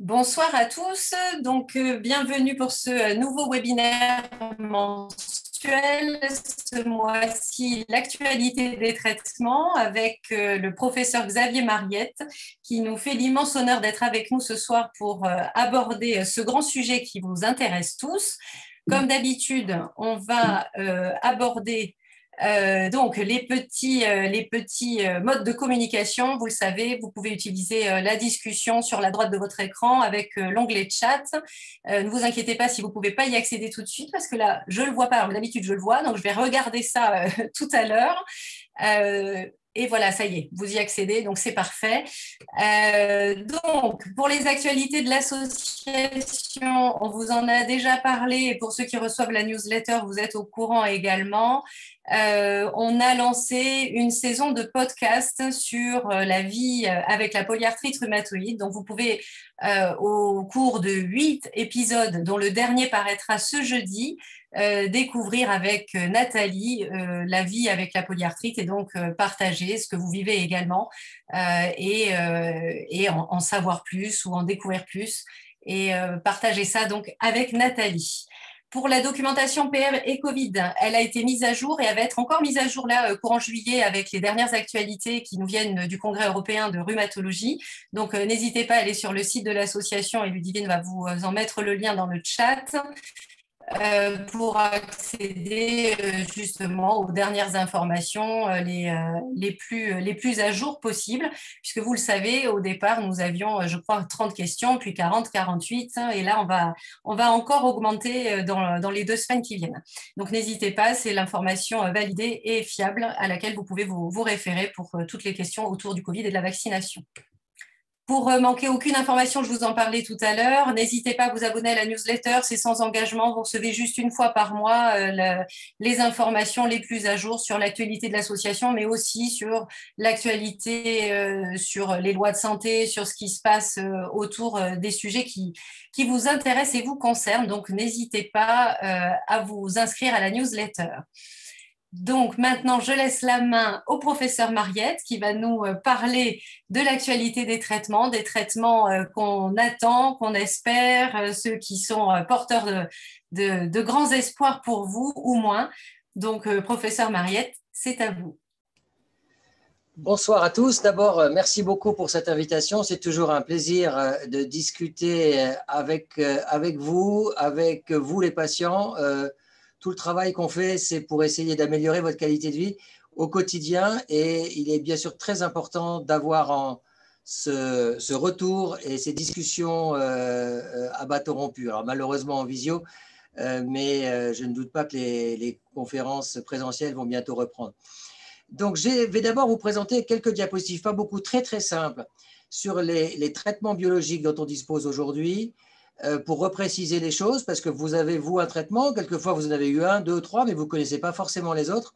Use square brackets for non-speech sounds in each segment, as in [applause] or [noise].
Bonsoir à tous. Donc, euh, bienvenue pour ce euh, nouveau webinaire mensuel. Ce mois-ci, l'actualité des traitements avec euh, le professeur Xavier Mariette qui nous fait l'immense honneur d'être avec nous ce soir pour aborder ce grand sujet qui vous intéresse tous. Comme d'habitude, on va aborder euh, donc, les petits, euh, les petits euh, modes de communication, vous le savez, vous pouvez utiliser la discussion sur la droite de votre écran avec l'onglet chat. ne vous inquiétez pas si vous ne pouvez pas y accéder tout de suite parce que là, je ne le vois pas. D'habitude, je le vois, donc je vais regarder ça [laughs] tout à l'heure. Et voilà, ça y est, vous y accédez, donc c'est parfait. donc, pour les actualités de l'association, on vous en a déjà parlé. Et pour ceux qui reçoivent la newsletter, vous êtes au courant également. Euh, on a lancé une saison de podcast sur euh, la vie euh, avec la polyarthrite rhumatoïde. Donc, vous pouvez, au cours de huit épisodes, dont le dernier paraîtra ce jeudi, découvrir avec Nathalie la vie avec la polyarthrite et donc partager ce que vous vivez également et, et en, en, savoir plus ou en découvrir plus et partager ça donc avec Nathalie. Pour la documentation PR et Covid, elle a été mise à jour et elle va être encore mise à jour là euh, courant juillet avec les dernières actualités qui nous viennent du Congrès européen de rhumatologie. Donc euh, n'hésitez pas à aller sur le site de l'association et Ludivine va vous euh, en mettre le lien dans le chat. Euh, pour accéder euh, justement aux dernières informations euh, les, les, plus, les plus à jour possibles, puisque vous le savez, au départ, nous avions, je crois, 30 questions, puis 40, 48, hein, et là, on va, on va encore augmenter dans, dans les deux semaines qui viennent. Donc, n'hésitez pas, c'est l'information validée et fiable à laquelle vous pouvez vous, vous référer pour toutes les questions autour du Covid et de la vaccination. Pour euh, manquer aucune information, je vous en parlais tout à l'heure, n'hésitez pas à vous abonner à la newsletter, c'est sans engagement, vous recevez juste une fois par mois euh, les informations les plus à jour sur l'actualité de l'association, mais aussi sur l'actualité, euh, sur les lois de santé, sur ce qui se passe autour des sujets qui, qui vous intéressent et vous concernent. Donc, n'hésitez pas à vous inscrire à la newsletter. Donc maintenant, je laisse la main au professeur Mariette qui va nous euh, parler de l'actualité des traitements, des traitements euh, qu'on attend, qu'on espère, euh, ceux qui sont porteurs de, grands espoirs pour vous ou moins. Donc, professeur Mariette, c'est à vous. Bonsoir à tous. D'abord, merci beaucoup pour cette invitation. C'est toujours un plaisir de discuter avec, avec vous, avec vous les patients tout le travail qu'on fait, c'est pour essayer d'améliorer votre qualité de vie au quotidien. Et il est bien sûr très important d'avoir ce, retour et ces discussions euh, à bâton rompu. Alors malheureusement en visio, euh, mais euh, je ne doute pas que les, conférences présentielles vont bientôt reprendre. Donc je vais d'abord vous présenter quelques diapositives, pas beaucoup, très très simples, sur les traitements biologiques dont on dispose aujourd'hui, euh, pour repréciser les choses, parce que vous avez, vous, un traitement, quelquefois vous en avez eu un, deux, trois, mais vous ne connaissez pas forcément les autres.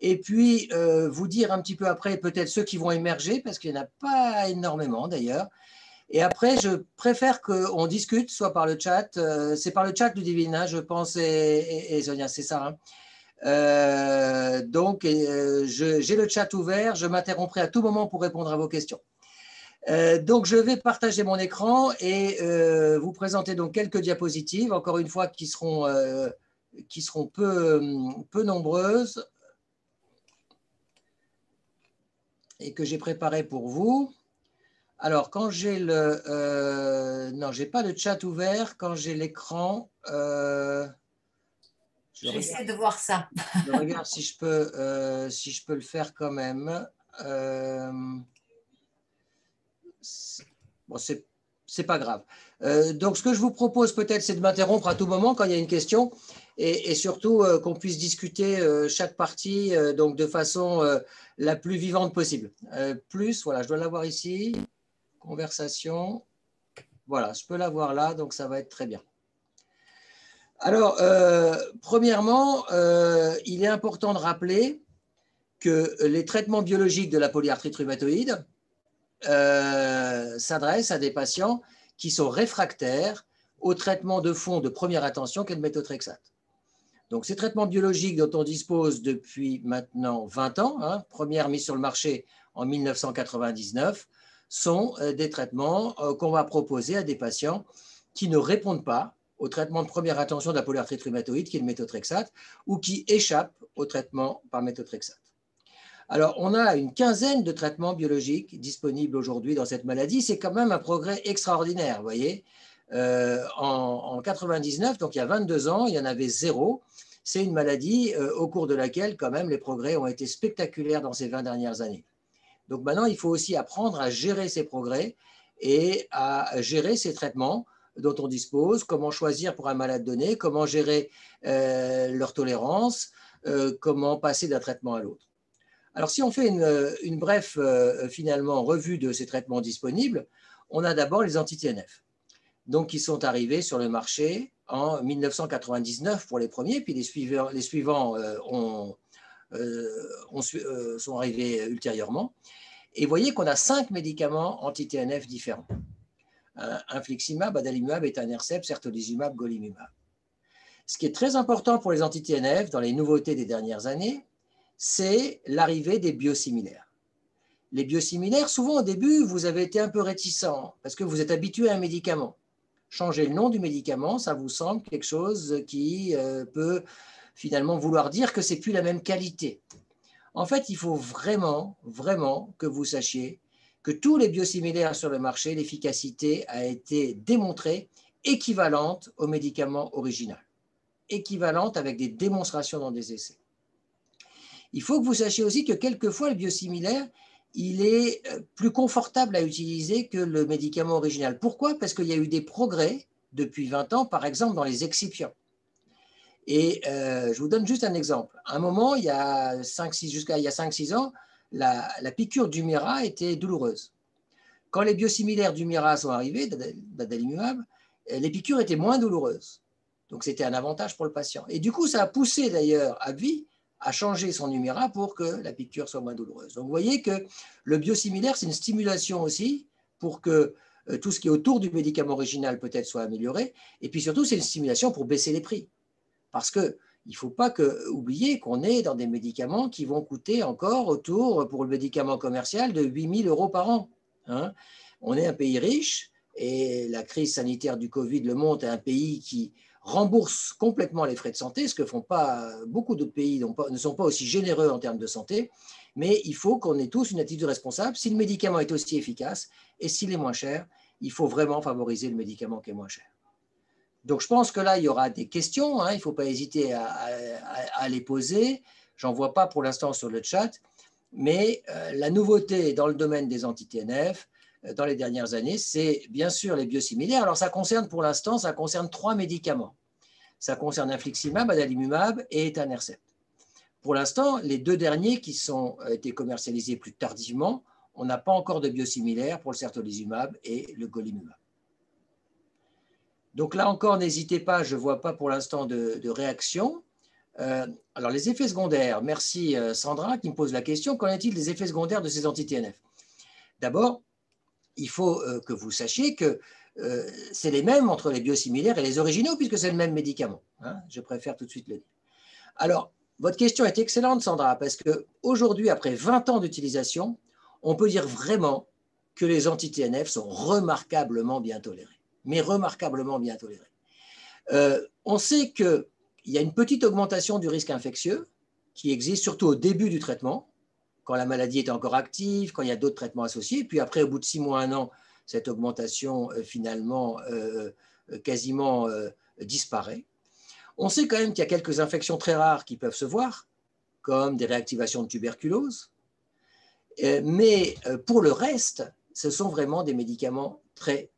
Et puis, euh, vous dire un petit peu après peut-être ceux qui vont émerger, parce qu'il n'y en a pas énormément d'ailleurs. Et après, je préfère qu'on discute, soit par le chat, euh, c'est par le chat du Divine, hein, je pense, et, Sonia, c'est ça. Hein. donc, j'ai le chat ouvert, je m'interromprai à tout moment pour répondre à vos questions. Euh, donc, je vais partager mon écran et euh, vous présenter donc quelques diapositives, encore une fois, qui seront, euh, qui seront peu, peu nombreuses et que j'ai préparées pour vous. Alors, quand j'ai le... non, je n'ai pas le chat ouvert. Quand j'ai l'écran... J'essaie de voir ça. je regarde si je, peux, si je peux le faire quand même bon, c'est pas grave. Euh, donc, ce que je vous propose peut-être, c'est de m'interrompre à tout moment quand il y a une question et, surtout euh, qu'on puisse discuter euh, chaque partie donc de façon la plus vivante possible. plus, voilà, je dois l'avoir ici. Conversation. Voilà, je peux l'avoir là, donc ça va être très bien. Alors, premièrement, il est important de rappeler que les traitements biologiques de la polyarthrite rhumatoïde, euh, s'adresse à des patients qui sont réfractaires au traitement de fond de première intention qu'est le méthotrexate. Donc, ces traitements biologiques dont on dispose depuis maintenant 20 ans, hein, première mise sur le marché en 1999, sont des traitements qu'on va proposer à des patients qui ne répondent pas au traitement de première attention de la polyarthrite rhumatoïde, qui est le méthotrexate, ou qui échappent au traitement par méthotrexate. Alors, on a une quinzaine de traitements biologiques disponibles aujourd'hui dans cette maladie. C'est quand même un progrès extraordinaire, vous voyez. Euh, en, en, 99, donc il y a 22 ans, il y en avait zéro. C'est une maladie euh, au cours de laquelle, quand même, les progrès ont été spectaculaires dans ces 20 dernières années. Donc maintenant, il faut aussi apprendre à gérer ces progrès et à gérer ces traitements dont on dispose, comment choisir pour un malade donné, comment gérer euh, leur tolérance, comment passer d'un traitement à l'autre. Alors si on fait une, une brève euh, finalement revue de ces traitements disponibles, on a d'abord les anti-TNF, donc qui sont arrivés sur le marché en 1999 pour les premiers, puis les suivants, les suivants ont, sont arrivés ultérieurement. Et vous voyez qu'on a cinq médicaments anti-TNF différents infliximab, adalimumab, etanercept, certolizumab, golimumab. Ce qui est très important pour les anti-TNF dans les nouveautés des dernières années, c'est l'arrivée des biosimilaires. Les biosimilaires, souvent au début, vous avez été un peu réticent parce que vous êtes habitué à un médicament. Changer le nom du médicament, ça vous semble quelque chose qui euh, peut finalement vouloir dire que c'est plus la même qualité. En fait, il faut vraiment, vraiment que vous sachiez que tous les biosimilaires sur le marché, l'efficacité a été démontrée équivalente au médicament original, équivalente avec des démonstrations dans des essais. Il faut que vous sachiez aussi que quelquefois le biosimilaire, il est euh, plus confortable à utiliser que le médicament original. Pourquoi? Parce qu'il y a eu des progrès depuis 20 ans, par exemple dans les excipients. Et euh, je vous donne juste un exemple. À un moment, il y a 5-6 jusqu'à il y a 5-6 ans, la, piqûre du Mira était douloureuse. Quand les biosimilaires du Mira sont arrivés, d'adalimumab, les piqûres étaient moins douloureuses. Donc c'était un avantage pour le patient. Et du coup, ça a poussé d'ailleurs AbbVie à changer son Humira pour que la piqûre soit moins douloureuse. Donc vous voyez que le biosimilaire, c'est une stimulation aussi pour que euh, tout ce qui est autour du médicament original peut-être soit amélioré. Et puis surtout, c'est une stimulation pour baisser les prix. Parce que il ne faut pas oublier qu'on est dans des médicaments qui vont coûter encore autour, pour le médicament commercial, de 8 000 euros par an. Hein. On est un pays riche et la crise sanitaire du Covid le montre, un pays qui rembourse complètement les frais de santé, ce que font pas beaucoup d'autres pays ne sont pas aussi généreux en termes de santé. Mais il faut qu'on ait tous une attitude responsable. Si le médicament est aussi efficace et s'il est moins cher, il faut vraiment favoriser le médicament qui est moins cher. Donc je pense que là, il y aura des questions, hein. il ne faut pas hésiter à, les poser. J'en vois pas pour l'instant sur le chat, mais euh, la nouveauté dans le domaine des anti-TNF euh, dans les dernières années, c'est bien sûr les biosimilaires. Alors ça concerne pour l'instant, ça concerne trois médicaments. Ça concerne infliximab, adalimumab et etanercept. Pour l'instant, les deux derniers qui sont euh, été commercialisés plus tardivement, on n'a pas encore de biosimilaires pour le certolizumab et le golimumab. Donc là encore, n'hésitez pas, je ne vois pas pour l'instant de, réaction. Euh, alors les effets secondaires, merci euh, Sandra qui me pose la question, qu'en est-il des effets secondaires de ces anti-TNF D'abord, il faut euh, que vous sachiez que c'est les mêmes entre les biosimilaires et les originaux puisque c'est le même médicament. Hein. je préfère tout de suite le dire. Alors, votre question est excellente Sandra parce qu'aujourd'hui, après 20 ans d'utilisation, on peut dire vraiment que les anti-TNF sont remarquablement bien tolérés mais remarquablement bien toléré. Euh, on sait qu'il y a une petite augmentation du risque infectieux qui existe surtout au début du traitement, quand la maladie est encore active, quand il y a d'autres traitements associés. Puis après, au bout de six mois, un an, cette augmentation euh, finalement euh, quasiment disparaît. On sait quand même qu'il y a quelques infections très rares qui peuvent se voir, comme des réactivations de tuberculose. mais pour le reste, ce sont vraiment des médicaments très,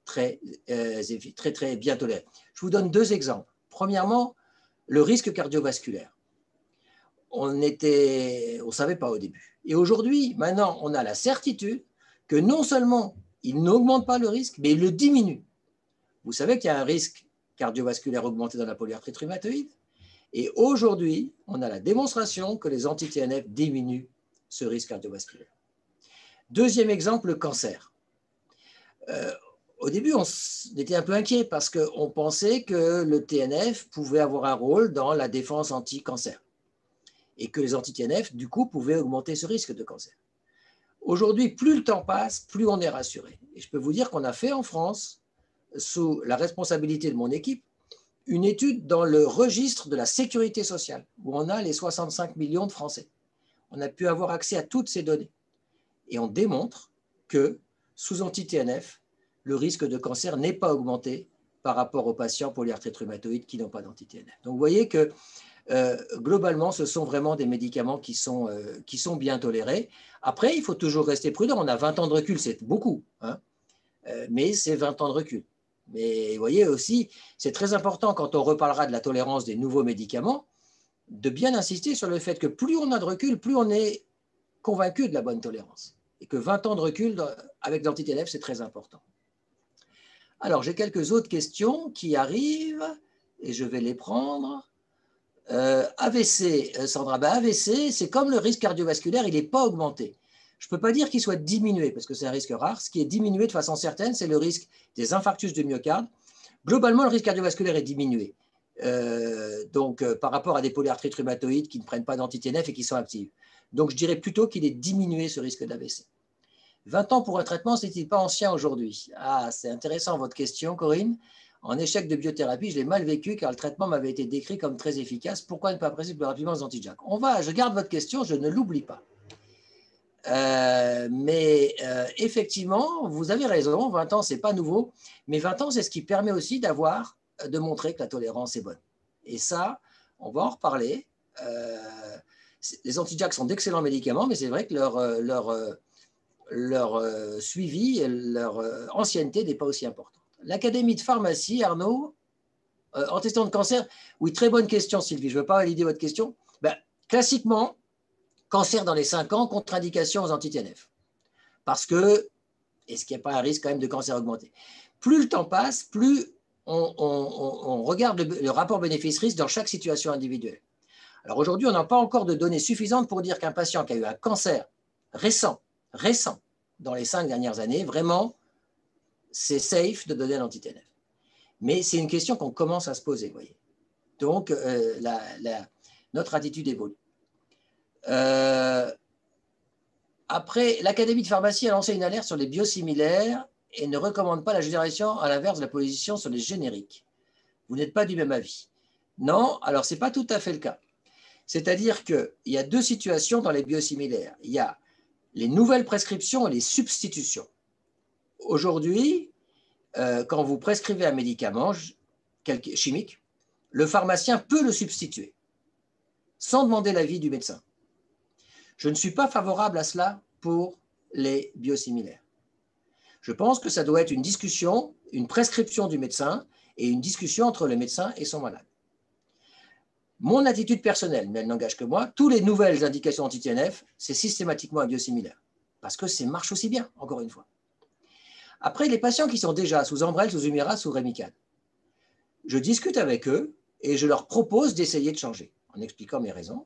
euh, très, très bien tolérés. Je vous donne deux exemples. Premièrement, le risque cardiovasculaire. On ne on savait pas au début. Et aujourd'hui, maintenant, on a la certitude que non seulement il n'augmente pas le risque, mais il le diminue. Vous savez qu'il y a un risque cardiovasculaire augmenté dans la polyarthrite rhumatoïde. Et aujourd'hui, on a la démonstration que les anti-TNF diminuent ce risque cardiovasculaire. Deuxième exemple, le cancer. Euh, au début, on était un peu inquiet parce qu'on pensait que le TNF pouvait avoir un rôle dans la défense anti-cancer et que les anti-TNF, du coup, pouvaient augmenter ce risque de cancer. Aujourd'hui, plus le temps passe, plus on est rassuré. Et je peux vous dire qu'on a fait en France, sous la responsabilité de mon équipe, une étude dans le registre de la sécurité sociale, où on a les 65 millions de Français. On a pu avoir accès à toutes ces données. Et on démontre que sous anti-TNF, le risque de cancer n'est pas augmenté par rapport aux patients polyarthrite rhumatoïde qui n'ont pas d'anti-TNF. Donc vous voyez que euh, globalement, ce sont vraiment des médicaments qui sont, euh, qui sont bien tolérés. Après, il faut toujours rester prudent. On a 20 ans de recul, c'est beaucoup, hein. euh, mais c'est 20 ans de recul. Mais vous voyez aussi, c'est très important quand on reparlera de la tolérance des nouveaux médicaments, de bien insister sur le fait que plus on a de recul, plus on est convaincu de la bonne tolérance. Et que 20 ans de recul avec l'anti-TNF, c'est très important. Alors, j'ai quelques autres questions qui arrivent et je vais les prendre. Euh, AVC, euh, Sandra, ben AVC, c'est comme le risque cardiovasculaire, il n'est pas augmenté. Je ne peux pas dire qu'il soit diminué parce que c'est un risque rare. Ce qui est diminué de façon certaine, c'est le risque des infarctus de myocarde. Globalement, le risque cardiovasculaire est diminué. Euh, donc, par rapport à des polyarthrites rhumatoïdes qui ne prennent pas d'anti-TNF et qui sont actives. Donc, je dirais plutôt qu'il est diminué ce risque d'AVC. 20 ans pour un traitement, n'est-il pas ancien aujourd'hui? Ah, c'est intéressant votre question, Corinne. En échec de biothérapie, je l'ai mal vécu car le traitement m'avait été décrit comme très efficace. Pourquoi ne pas presser plus rapidement les anti On va, je garde votre question, je ne l'oublie pas. Euh, mais euh, effectivement, vous avez raison, 20 ans, ce n'est pas nouveau, mais 20 ans, c'est ce qui permet aussi d'avoir, de montrer que la tolérance est bonne. Et ça, on va en reparler. Euh, les anti sont d'excellents médicaments, mais c'est vrai que leur, suivi leur ancienneté n'est pas aussi importante l'Académie de pharmacie, Arnaud, euh, en testant de cancer Oui, très bonne question, Sylvie. Je ne veux pas valider votre question. Ben, classiquement, cancer dans les 5 ans, contre-indication aux anti-TNF. Parce que, est-ce qu'il n'y a pas un risque quand même de cancer augmenté Plus le temps passe, plus on, regarde le, rapport bénéfice-risque dans chaque situation individuelle. Alors aujourd'hui, on n'a pas encore de données suffisantes pour dire qu'un patient qui a eu un cancer récent, récent, dans les cinq dernières années, vraiment, c'est safe de donner anti-TNF. Mais c'est une question qu'on commence à se poser, voyez. Donc, euh, notre attitude évolue. Euh, après, l'Académie de pharmacie a lancé une alerte sur les biosimilaires et ne recommande pas la génération à l'inverse de la position sur les génériques. Vous n'êtes pas du même avis. Non, alors ce n'est pas tout à fait le cas. C'est-à-dire qu'il y a deux situations dans les biosimilaires. Il y a les nouvelles prescriptions et les substitutions. Aujourd'hui, euh, quand vous prescrivez un médicament chimique, le pharmacien peut le substituer sans demander l'avis du médecin. Je ne suis pas favorable à cela pour les biosimilaires. Je pense que ça doit être une discussion, une prescription du médecin et une discussion entre le médecin et son malade. Mon attitude personnelle, mais elle n'engage que moi, toutes les nouvelles indications anti-TNF, c'est systématiquement un biosimilaire. Parce que ça marche aussi bien, encore une fois. Après, les patients qui sont déjà sous Ambrel, sous Humira, sous Remicade, je discute avec eux et je leur propose d'essayer de changer en expliquant mes raisons.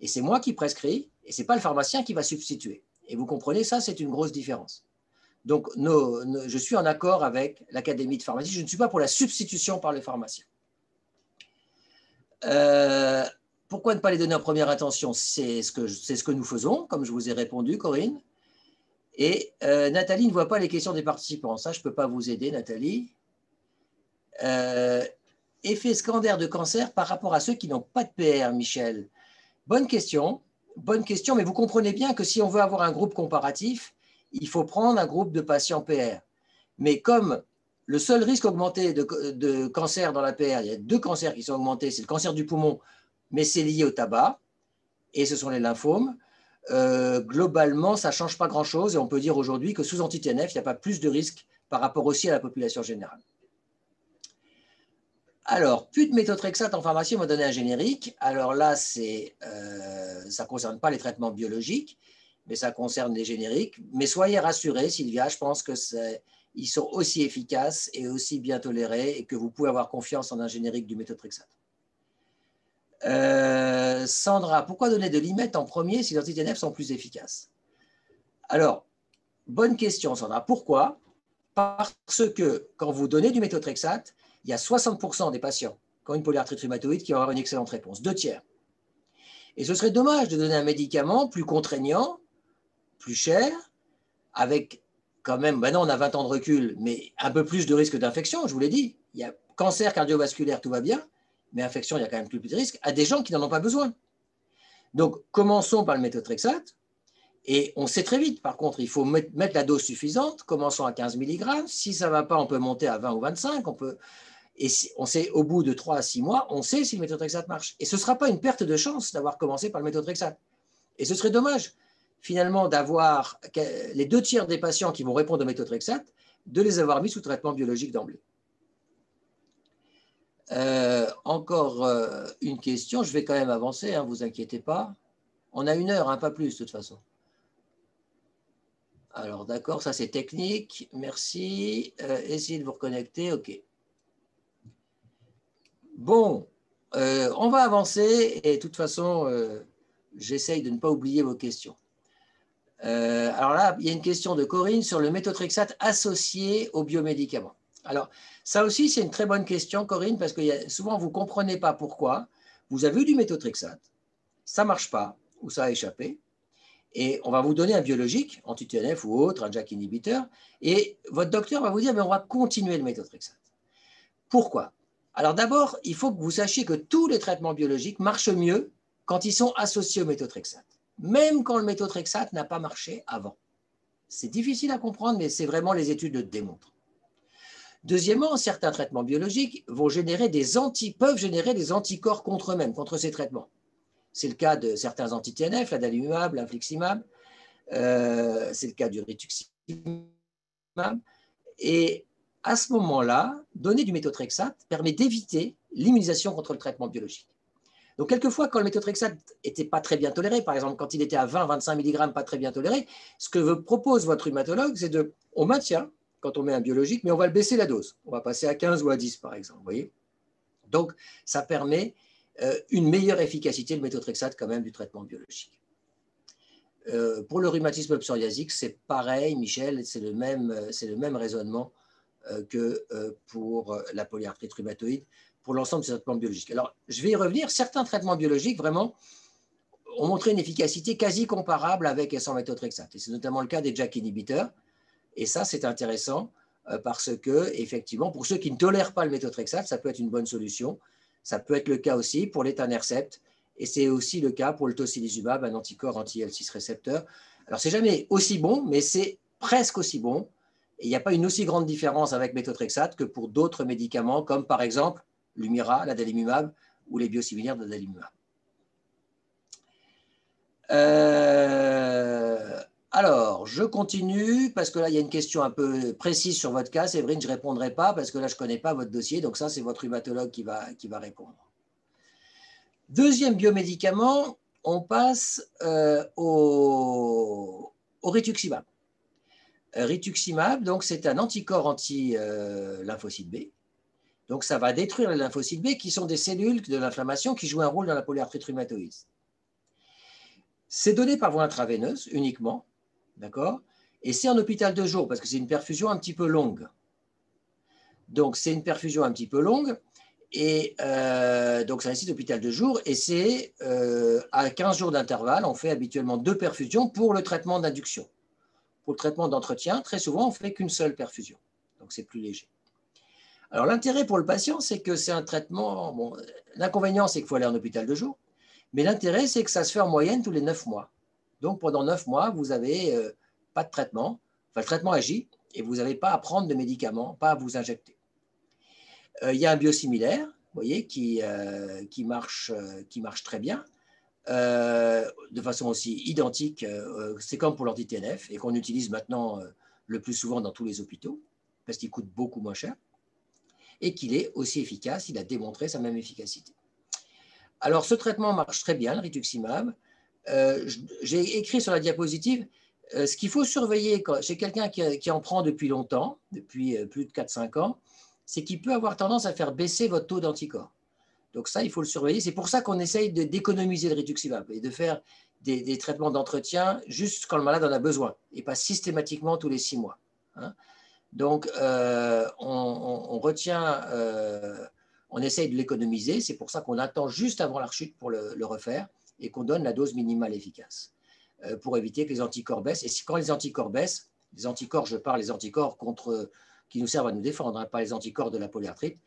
Et c'est moi qui prescris et ce n'est pas le pharmacien qui va substituer. Et vous comprenez, ça, c'est une grosse différence. Donc, je suis en accord avec l'Académie de pharmacie. Je ne suis pas pour la substitution par le pharmacien. Euh, pourquoi ne pas les donner en première intention? C'est ce, que, ce que nous faisons, comme je vous ai répondu, Corinne. Et euh, Nathalie ne voit pas les questions des participants. Ça, je ne peux pas vous aider, Nathalie. Euh, effet secondaire de cancer par rapport à ceux qui n'ont pas de PR, Michel. Bonne question. Bonne question, mais vous comprenez bien que si on veut avoir un groupe comparatif, il faut prendre un groupe de patients PR. Mais comme le seul risque augmenté de, de cancer dans la PR, il y a deux cancers qui sont augmentés, c'est le cancer du poumon, mais c'est lié au tabac, et ce sont les lymphomes. Euh, globalement, ça ne change pas grand-chose et on peut dire aujourd'hui que sous anti-TNF, il n'y a pas plus de risque par rapport aussi à la population générale. Alors, plus de méthotrexate en pharmacie, on va donner un générique. Alors là, euh, ça ne concerne pas les traitements biologiques, mais ça concerne les génériques. Mais soyez rassurés, Sylvia, je pense qu'ils sont aussi efficaces et aussi bien tolérés et que vous pouvez avoir confiance en un générique du méthotrexate. Euh, Sandra, pourquoi donner de l'IMET en premier si les anti-TNF sont plus efficaces? Alors, bonne question, Sandra. Pourquoi? Parce que quand vous donnez du méthotrexate, il y a 60% des patients qui ont une polyarthrite rhumatoïde qui vont avoir une excellente réponse, deux tiers. Et ce serait dommage de donner un médicament plus contraignant plus cher, avec quand même, maintenant on a 20 ans de recul, mais un peu plus de risque d'infection, je vous l'ai dit. Il y a cancer cardiovasculaire, tout va bien, mais infection, il y a quand même plus de risques, à des gens qui n'en ont pas besoin. Donc, commençons par le méthotrexate. Et on sait très vite, par contre, il faut mettre la dose suffisante. Commençons à 15 mg. Si ça ne va pas, on peut monter à 20 ou 25. On peut, et on sait, au bout de 3 à 6 mois, on sait si le méthotrexate marche. Et ce ne sera pas une perte de chance d'avoir commencé par le méthotrexate. Et ce serait dommage, finalement, d'avoir les deux tiers des patients qui vont répondre au méthotrexate, de les avoir mis sous traitement biologique d'emblée. Euh, encore euh, une question, je vais quand même avancer, ne hein, vous inquiétez pas. On a une heure, hein, pas plus de toute façon. Alors d'accord, ça c'est technique, merci. Euh, essayez de vous reconnecter, ok. Bon, on va avancer et de toute façon, j'essaye de ne pas oublier vos questions. alors là, il y a une question de Corinne sur le méthotrexate associé aux biomédicaments. Alors, ça aussi, c'est une très bonne question, Corinne, parce que souvent, vous ne comprenez pas pourquoi. Vous avez eu du méthotrexate, ça ne marche pas, ou ça a échappé, et on va vous donner un biologique, anti-TNF ou autre, un JAK inhibiteur, et votre docteur va vous dire, mais on va continuer le méthotrexate. Pourquoi? Alors d'abord, il faut que vous sachiez que tous les traitements biologiques marchent mieux quand ils sont associés au méthotrexate, même quand le méthotrexate n'a pas marché avant. C'est difficile à comprendre, mais c'est vraiment les études le démontrent. Deuxièmement, certains traitements biologiques vont générer des anti, peuvent générer des anticorps contre eux-mêmes, contre ces traitements. C'est le cas de certains anti-TNF, l'adalimumab, l'infliximab. Euh, c'est le cas du rituximab. Et à ce moment-là, donner du méthotrexate permet d'éviter l'immunisation contre le traitement biologique. Donc, quelquefois, quand le méthotrexate n'était pas très bien toléré, par exemple, quand il était à 20-25 mg, pas très bien toléré, ce que propose votre rhumatologue, c'est de, on maintient quand on met un biologique, mais on va le baisser la dose. On va passer à 15 ou à 10, par exemple. Voyez Donc, ça permet euh, une meilleure efficacité de méthotrexate quand même du traitement biologique. Euh, pour le rhumatisme psoriasique, c'est pareil, Michel, c'est le le même raisonnement euh, que pour la polyarthrite rhumatoïde, pour l'ensemble des traitements biologiques. Alors, je vais y revenir. Certains traitements biologiques, vraiment, ont montré une efficacité quasi comparable avec et sans méthotrexate. Et c'est notamment le cas des JAK inhibiteurs, et ça, c'est intéressant euh, parce que, effectivement, pour ceux qui ne tolèrent pas le méthotrexate, ça peut être une bonne solution. Ça peut être le cas aussi pour l'étanercept. Et c'est aussi le cas pour le tocilizumab, un anticorps anti-L6 récepteur. Alors, c'est jamais aussi bon, mais c'est presque aussi bon. Et il n'y a pas une aussi grande différence avec méthotrexate que pour d'autres médicaments, comme par exemple l'Humira, l'adalimumab ou les biosimilaires d'adalimumab. Euh, alors, je continue parce que là, il y a une question un peu précise sur votre cas. Séverine, je ne répondrai pas parce que là, je ne connais pas votre dossier. Donc ça, c'est votre rhumatologue qui va, répondre. Deuxième biomédicament, on passe euh, au, rituximab. Euh, rituximab, donc c'est un anticorps anti-lymphocyte B. Donc ça va détruire les lymphocytes B qui sont des cellules de l'inflammation qui jouent un rôle dans la polyarthrite rhumatoïde. C'est donné par voie intraveineuse uniquement D'accord? Et c'est en hôpital de jour, parce que c'est une perfusion un petit peu longue. Donc, c'est une perfusion un petit peu longue. Et euh, donc, c'est un site hôpital de jour. Et c'est euh, à 15 jours d'intervalle, on fait habituellement deux perfusions pour le traitement d'induction. Pour le traitement d'entretien, très souvent, on ne fait qu'une seule perfusion. Donc, c'est plus léger. Alors, l'intérêt pour le patient, c'est que c'est un traitement. Bon, L'inconvénient, c'est qu'il faut aller en hôpital de jour. Mais l'intérêt, c'est que ça se fait en moyenne tous les 9 mois. Donc, pendant neuf mois, vous n'avez euh, pas de traitement. Enfin, le traitement agit et vous n'avez pas à prendre de médicaments, pas à vous injecter. Euh, il y a un biosimilaire, vous voyez, qui, euh, marche très bien, de façon aussi identique. C'est comme pour l'anti-TNF et qu'on utilise maintenant le plus souvent dans tous les hôpitaux, parce qu'il coûte beaucoup moins cher, et qu'il est aussi efficace. Il a démontré sa même efficacité. Alors, ce traitement marche très bien, le rituximab. Euh, j'ai écrit sur la diapositive euh, ce qu'il faut surveiller chez quelqu'un qui, en prend depuis longtemps, depuis euh, plus de 4-5 ans, c'est qu'il peut avoir tendance à faire baisser votre taux d'anticorps. Donc ça, il faut le surveiller. C'est pour ça qu'on essaye d'économiser le rituximab et de faire des, traitements d'entretien juste quand le malade en a besoin et pas systématiquement tous les 6 mois. Hein. Donc, on, retient, on essaye de l'économiser. C'est pour ça qu'on attend juste avant la rechute pour le refaire et qu'on donne la dose minimale efficace. pour éviter que les anticorps baissent. Et quand les anticorps baissent, les anticorps, je parle des anticorps contre, qui nous servent à nous défendre, hein, pas les anticorps de la polyarthrite,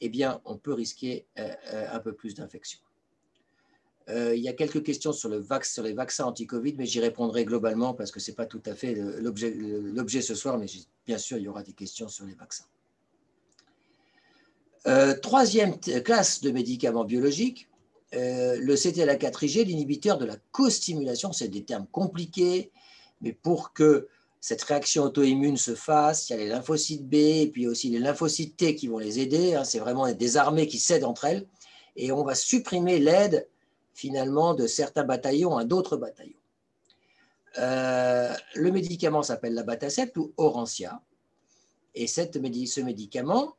eh bien, on peut risquer un peu plus d'infection. il y a quelques questions sur, le sur les vaccins anti-Covid, mais j'y répondrai globalement parce que ce n'est pas tout à fait l'objet ce soir, mais bien sûr, il y aura des questions sur les vaccins. Euh, troisième classe de médicaments biologiques, euh, le CTLA4IG, l'inhibiteur de la co-stimulation. C'est des termes compliqués, mais pour que cette réaction auto-immune se fasse, il y a les lymphocytes B et puis aussi les lymphocytes T qui vont les aider. Hein. c'est vraiment des armées qui s'aident entre elles. Et on va supprimer l'aide finalement de certains bataillons à d'autres bataillons. Euh, le médicament s'appelle l'abatacept ou Orencia. Et cette, ce médicament,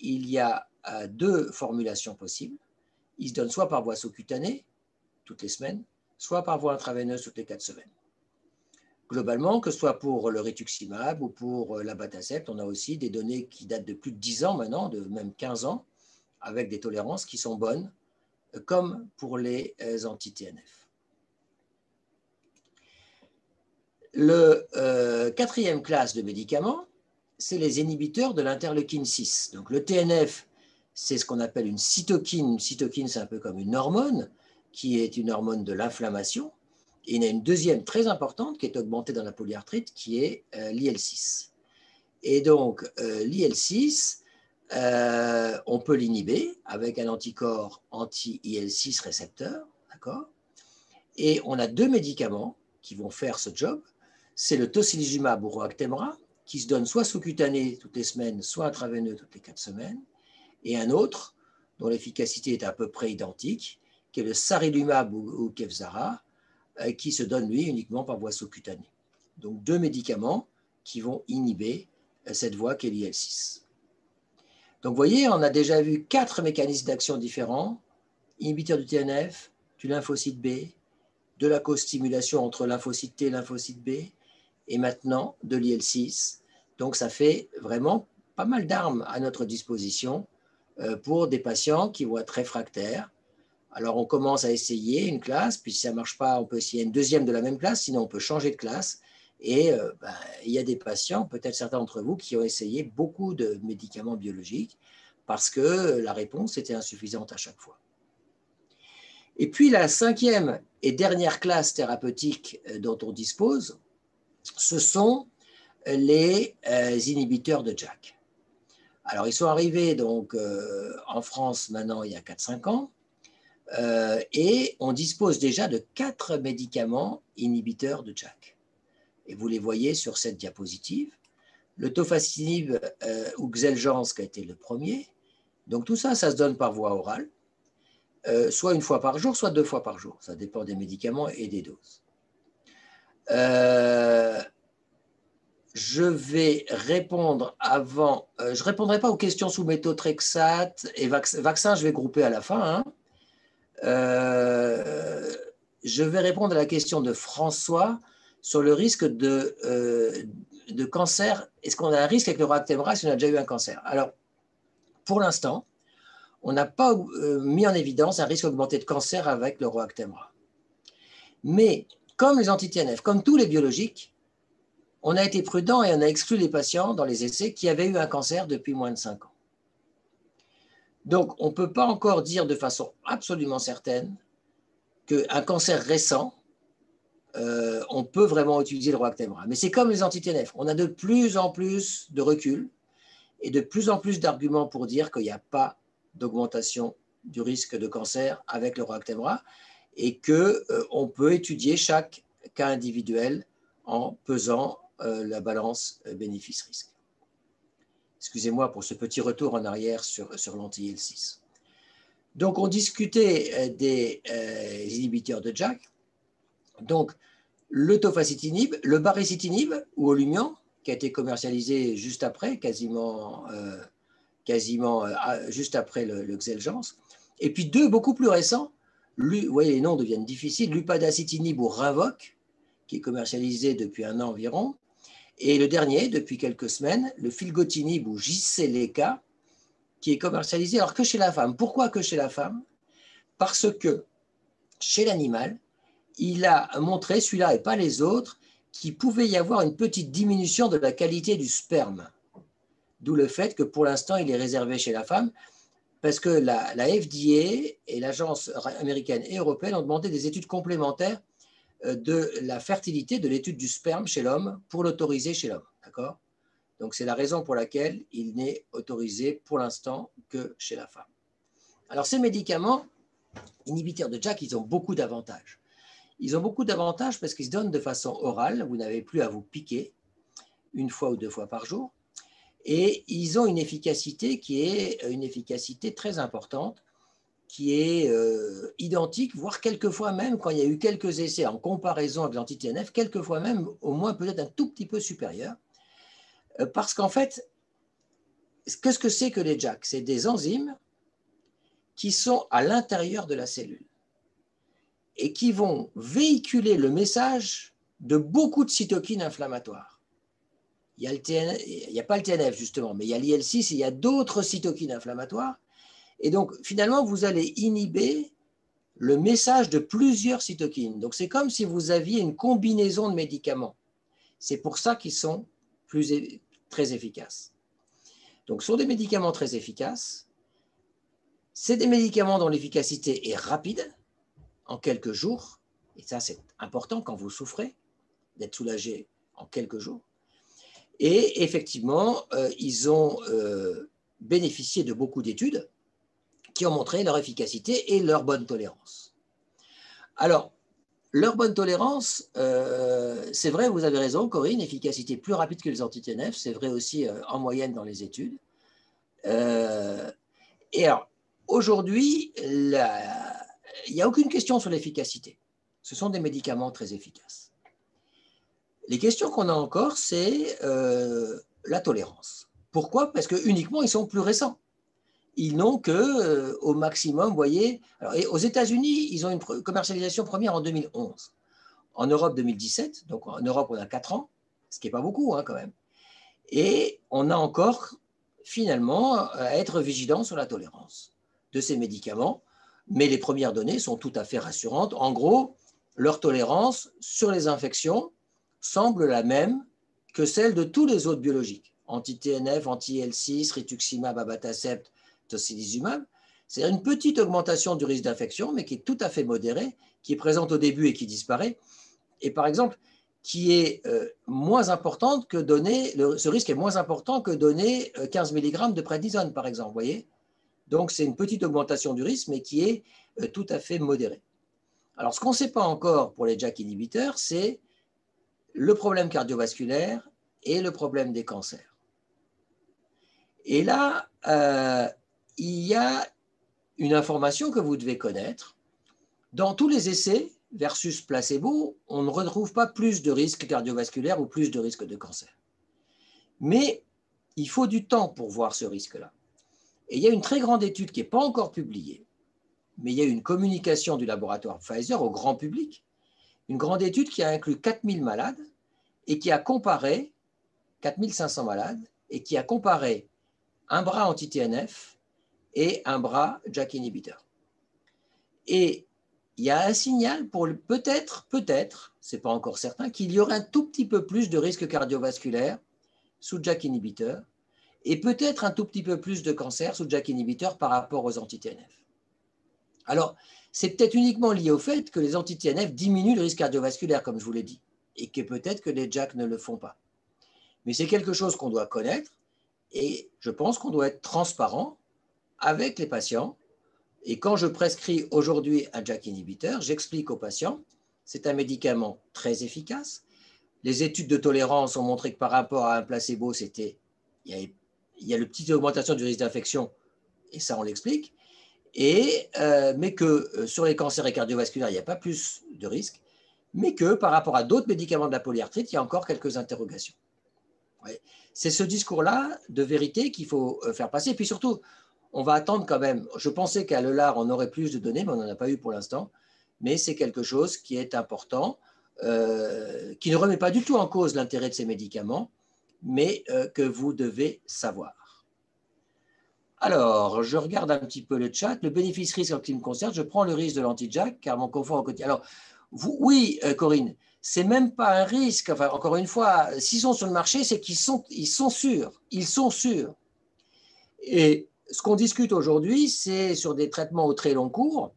il y a euh, deux formulations possibles. Il se donne soit par voie sous-cutanée, toutes les semaines, soit par voie intraveineuse toutes les quatre semaines. Globalement, que ce soit pour le rituximab ou pour euh, l'abatacept, on a aussi des données qui datent de plus de 10 ans maintenant, de même 15 ans, avec des tolérances qui sont bonnes, euh, comme pour les anti-TNF. Le quatrième classe de médicaments, c'est les inhibiteurs de l'interleukine 6. Donc le TNF, c'est ce qu'on appelle une cytokine. Une cytokine, c'est un peu comme une hormone, qui est une hormone de l'inflammation. Et il y a une deuxième très importante qui est augmentée dans la polyarthrite, qui est euh, l'IL6. Et donc, euh, l'IL6, euh, on peut l'inhiber avec un anticorps anti-IL6 récepteur, d'accord? Et on a deux médicaments qui vont faire ce job. C'est le tocilizumab ou Roactemra, qui se donne soit sous-cutané toutes les semaines, soit intraveineux toutes les quatre semaines, et un autre dont l'efficacité est à peu près identique, qui est le sarilumab ou, Kevzara, euh, qui se donne lui uniquement par voie sous-cutanée. Donc deux médicaments qui vont inhiber euh, cette voie qu'est l'IL6. Donc vous voyez, on a déjà vu quatre mécanismes d'action différents, inhibiteur du TNF, du lymphocyte B, de la co-stimulation entre lymphocyte T et lymphocyte B, et maintenant de l'IL6. Donc ça fait vraiment pas mal d'armes à notre disposition pour des patients qui vont être réfractaires. Alors on commence à essayer une classe, puis si ça ne marche pas, on peut essayer une deuxième de la même classe, sinon on peut changer de classe. Et euh, ben, il y a des patients, peut-être certains d'entre vous, qui ont essayé beaucoup de médicaments biologiques parce que la réponse était insuffisante à chaque fois. Et puis la cinquième et dernière classe thérapeutique euh, dont on dispose, ce sont les euh, inhibiteurs de Jack. Alors, ils sont arrivés donc euh, en France maintenant il y a 4-5 ans euh, et on dispose déjà de quatre médicaments inhibiteurs de Jack. Et vous les voyez sur cette diapositive. Le tofacitinib ou Xeljanz qui a été le premier. Donc tout ça, ça se donne par voie orale, soit une fois par jour, soit deux fois par jour. Ça dépend des médicaments et des doses. Euh, je vais répondre avant. Euh, je ne répondrai pas aux questions sous méthotrexate et vaccin, je vais grouper à la fin. Hein. Euh, je vais répondre à la question de François sur le risque de, de cancer. Est-ce qu'on a un risque avec le Roactemra si on a déjà eu un cancer? Alors, pour l'instant, on n'a pas mis en évidence un risque augmenté de cancer avec le Roactemra. Mais comme les anti-TNF, comme tous les biologiques, on a été prudent et on a exclu les patients dans les essais qui avaient eu un cancer depuis moins de 5 ans. Donc, on ne peut pas encore dire de façon absolument certaine qu'un cancer récent, euh, on peut vraiment utiliser le Roactemra. Mais c'est comme les anti-TNF. On a de plus en plus de recul et de plus en plus d'arguments pour dire qu'il n'y a pas d'augmentation du risque de cancer avec le Roactemra et qu'on euh, peut étudier chaque cas individuel en pesant la balance euh, bénéfice-risque. Excusez-moi pour ce petit retour en arrière sur, sur l'anti-L6. Donc, on discutait des inhibiteurs de JAK. Donc, le tofacitinib, le baricitinib ou Olumiant, qui a été commercialisé juste après, quasiment, quasiment juste après le, le Et puis deux beaucoup plus récents, vous voyez, les noms deviennent difficiles, l'upadacitinib ou Rinvoq, qui est commercialisé depuis un an environ, et le dernier, depuis quelques semaines, le filgotinib ou Jyseleca, qui est commercialisé alors que chez la femme? Pourquoi que chez la femme? Parce que chez l'animal, il a montré, celui-là et pas les autres, qu'il pouvait y avoir une petite diminution de la qualité du sperme. D'où le fait que pour l'instant, il est réservé chez la femme, parce que la, la FDA et l'agence américaine et européenne ont demandé des études complémentaires de la fertilité de l'étude du sperme chez l'homme pour l'autoriser chez l'homme. D'accord? Donc, c'est la raison pour laquelle il n'est autorisé pour l'instant que chez la femme. Alors, ces médicaments inhibiteurs de JAK, ils ont beaucoup d'avantages. Ils ont beaucoup d'avantages parce qu'ils se donnent de façon orale. Vous n'avez plus à vous piquer une fois ou deux fois par jour. Et ils ont une efficacité qui est une efficacité très importante, qui est euh, identique, voire quelquefois même, quand il y a eu quelques essais en comparaison avec l'anti-TNF, quelquefois même au moins peut-être un tout petit peu supérieur. Euh, parce qu'en fait, qu'est-ce que c'est que les JAK C'est des enzymes qui sont à l'intérieur de la cellule et qui vont véhiculer le message de beaucoup de cytokines inflammatoires. Il n'y a, a, pas le TNF justement, mais il y a l'IL6 et il y a d'autres cytokines inflammatoires. Et donc finalement, vous allez inhiber le message de plusieurs cytokines. Donc c'est comme si vous aviez une combinaison de médicaments. C'est pour ça qu'ils sont très efficaces. Donc ce sont des médicaments très efficaces. C'est des médicaments dont l'efficacité est rapide, en quelques jours, et ça c'est important quand vous souffrez, d'être soulagé en quelques jours. Et effectivement, euh, ils ont euh, bénéficié de beaucoup d'études qui ont montré leur efficacité et leur bonne tolérance. Alors, leur bonne tolérance, euh, c'est vrai, vous avez raison, Corinne, efficacité plus rapide que les anti-TNF, c'est vrai aussi en moyenne dans les études. et alors, aujourd'hui, il n'y a aucune question sur l'efficacité. Ce sont des médicaments très efficaces. Les questions qu'on a encore, c'est euh, la tolérance. Pourquoi? Parce que uniquement ils sont plus récents. Ils n'ont que euh, au maximum, vous voyez. aux États-Unis, ils ont une commercialisation première en 2011. En Europe, 2017. Donc en Europe, on a 4 ans, ce qui n'est pas beaucoup hein, quand même. Et on a encore finalement à être vigilant sur la tolérance de ces médicaments mais les premières données sont tout à fait rassurantes. En gros, leur tolérance sur les infections semble la même que celle de tous les autres biologiques, anti-TNF, anti-L6, rituximab, abatacept, C'est une petite augmentation du risque d'infection, mais qui est tout à fait modérée, qui est présente au début et qui disparaît. Et par exemple, qui est euh, moins importante que donner, ce risque est moins important que donner 15 euh, mg de prédnisone, par exemple. Voyez? Donc, c'est une petite augmentation du risque, mais qui est euh, tout à fait modérée. Alors, ce qu'on ne sait pas encore pour les JAK inhibiteurs, c'est le problème cardiovasculaire et le problème des cancers. Et là, il y a une information que vous devez connaître. Dans tous les essais versus placebo, on ne retrouve pas plus de risques cardiovasculaires ou plus de risques de cancer. Mais il faut du temps pour voir ce risque-là. Et il y a une très grande étude qui n'est pas encore publiée, mais il y a une communication du laboratoire Pfizer au grand public, une grande étude qui a inclus 4000 malades et qui a comparé 4500 malades et qui a comparé un bras anti-TNF et un bras JAK inhibiteur. Et il y a un signal pour peut-être, peut-être, c'est pas encore certain, qu'il y aurait un tout petit peu plus de risque cardiovasculaire sous JAK inhibiteur et peut-être un tout petit peu plus de cancer sous JAK inhibiteur par rapport aux anti-TNF. Alors, c'est peut-être uniquement lié au fait que les anti-TNF diminuent le risque cardiovasculaire, comme je vous l'ai dit, et que peut-être que les JAK ne le font pas. Mais c'est quelque chose qu'on doit connaître, et je pense qu'on doit être transparent avec les patients. Et quand je prescris aujourd'hui un JAK inhibiteur, j'explique aux patients, c'est un médicament très efficace. Les études de tolérance ont montré que par rapport à un placebo, c'était, il y avait il a le petite augmentation du risque d'infection, et ça on l'explique, et, euh, mais que euh, sur les cancers et cardiovasculaires, il n'y a pas plus de risque, mais que par rapport à d'autres médicaments de la polyarthrite, il y a encore quelques interrogations. C'est ce discours-là de vérité qu'il faut euh, faire passer. Et puis surtout, on va attendre quand même. Je pensais qu'à l'ELAR, on aurait plus de données, mais on n'en a pas eu pour l'instant. Mais c'est quelque chose qui est important, qui ne remet pas du tout en cause l'intérêt de ces médicaments, mais euh, que vous devez savoir. Alors, je regarde un petit peu le chat. Le bénéfice-risque en ce qui me concerne, je prends le risque de l'anti-jack car mon confort au quotidien. Alors, oui, euh, Corinne, c'est même pas un risque. Enfin, encore une fois, s'ils sont sur le marché, c'est qu'ils sont, ils sont sûrs. Ils sont sûrs. Et ce qu'on discute aujourd'hui, c'est sur des traitements au très long cours,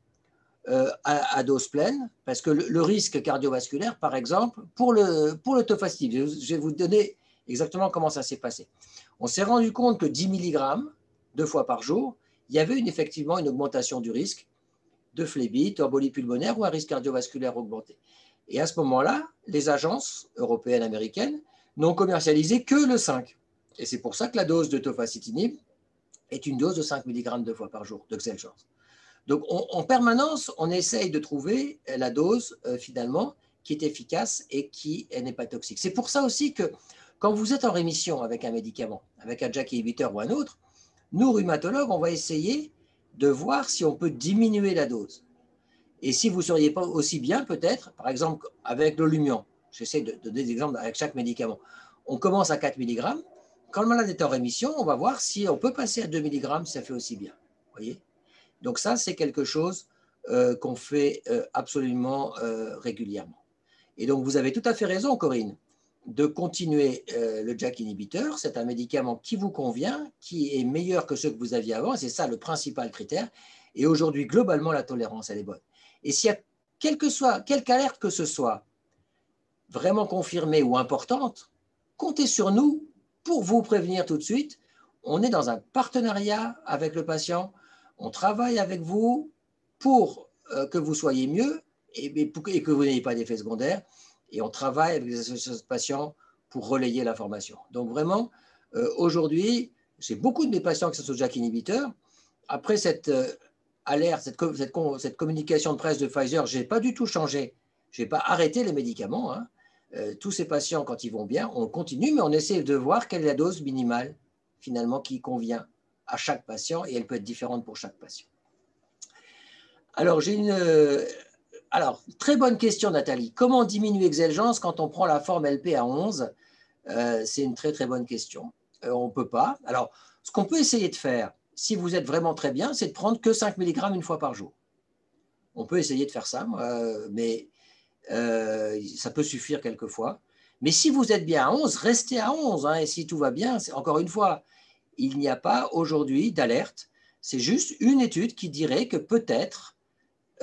euh, à, dose pleine, parce que le, risque cardiovasculaire, par exemple, pour le, pour le je vais vous donner exactement comment ça s'est passé. On s'est rendu compte que 10 mg, deux fois par jour, il y avait effectivement une augmentation du risque de phlébite, embolie pulmonaire ou un risque cardiovasculaire augmenté. Et à ce moment-là, les agences européennes, américaines n'ont commercialisé que le 5. Et c'est pour ça que la dose de tofacitinib est une dose de 5 mg deux fois par jour de Xeljanz. Donc en permanence, on essaye de trouver la dose euh, finalement qui est efficace et qui n'est pas toxique. C'est pour ça aussi que quand vous êtes en rémission avec un médicament, avec un JAK inhibiteur ou un autre, nous, rhumatologues, on va essayer de voir si on peut diminuer la dose. Et si vous ne seriez pas aussi bien, peut-être, par exemple, avec le Lumion, j'essaie de, donner des exemples avec chaque médicament, on commence à 4 mg. Quand le malade est en rémission, on va voir si on peut passer à 2 mg, ça fait aussi bien. voyez? Donc ça, c'est quelque chose euh, qu'on fait euh, absolument euh, régulièrement. Et donc, vous avez tout à fait raison, Corinne de continuer le JAK inhibiteur. C'est un médicament qui vous convient, qui est meilleur que ceux que vous aviez avant. C'est ça le principal critère. Et aujourd'hui, globalement, la tolérance, elle est bonne. Et s'il y a quelque, soit, quelque alerte que ce soit vraiment confirmée ou importante, comptez sur nous pour vous prévenir tout de suite. On est dans un partenariat avec le patient. On travaille avec vous pour euh, que vous soyez mieux et, que vous n'ayez pas d'effets secondaires et on travaille avec les associations de patients pour relayer l'information. Donc vraiment, euh, aujourd'hui, j'ai beaucoup de mes patients qui sont sur JAK inhibiteurs. Après cette euh, alerte, cette, cette, communication de presse de Pfizer, je n'ai pas du tout changé. Je n'ai pas arrêté les médicaments. Hein. Euh, tous ces patients, quand ils vont bien, on continue, mais on essaie de voir quelle est la dose minimale finalement qui convient à chaque patient et elle peut être différente pour chaque patient. Alors, j'ai une, alors, très bonne question, Nathalie. Comment diminuer Exelgence quand on prend la forme LP à 11 euh, C'est une très, très bonne question. Euh, on ne peut pas. Alors, ce qu'on peut essayer de faire, si vous êtes vraiment très bien, c'est de prendre que 5 mg une fois par jour. On peut essayer de faire ça, euh, ça peut suffire quelquefois. Mais si vous êtes bien à 11, restez à 11. Hein, et si tout va bien, encore une fois, il n'y a pas aujourd'hui d'alerte. C'est juste une étude qui dirait que peut-être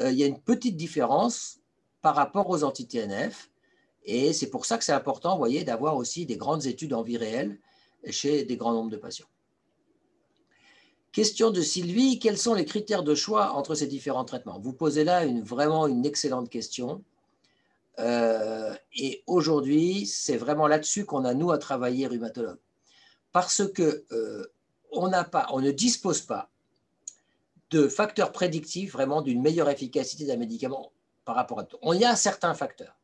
euh, il y a une petite différence par rapport aux anti-TNF. Et c'est pour ça que c'est important, d'avoir aussi des grandes études en vie réelle chez des grands nombres de patients. Question de Sylvie, quels sont les critères de choix entre ces différents traitements? Vous posez là vraiment une excellente question. Euh, et aujourd'hui, c'est vraiment là-dessus qu'on a, nous, à travailler, rhumatologue. Parce que euh, on, pas, on ne dispose pas de facteurs prédictifs vraiment d'une meilleure efficacité d'un médicament par rapport à tout. On y a certains facteurs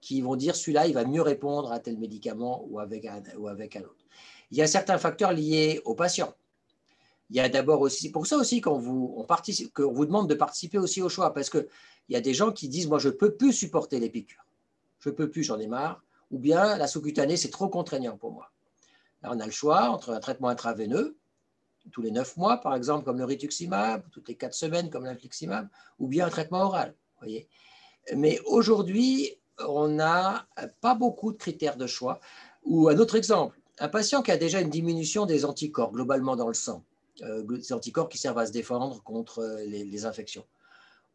qui vont dire celui-là, il va mieux répondre à tel médicament ou avec un, ou avec un autre. Il y a certains facteurs liés au patient. Il y a d'abord aussi, pour ça aussi qu'on vous, demande de participer aussi au choix, parce qu'il y a des gens qui disent, moi, je ne peux plus supporter les piqûres. Je ne peux plus, j'en ai marre. Ou bien la sous-cutanée, c'est trop contraignant pour moi. Là, on a le choix entre un traitement intraveineux, tous les neuf mois, par exemple, comme le rituximab, toutes les quatre semaines, comme l'infliximab, ou bien un traitement oral. Voyez Mais aujourd'hui, on n'a pas beaucoup de critères de choix. Ou un autre exemple, un patient qui a déjà une diminution des anticorps globalement dans le sang, des anticorps qui servent à se défendre contre euh, les, infections.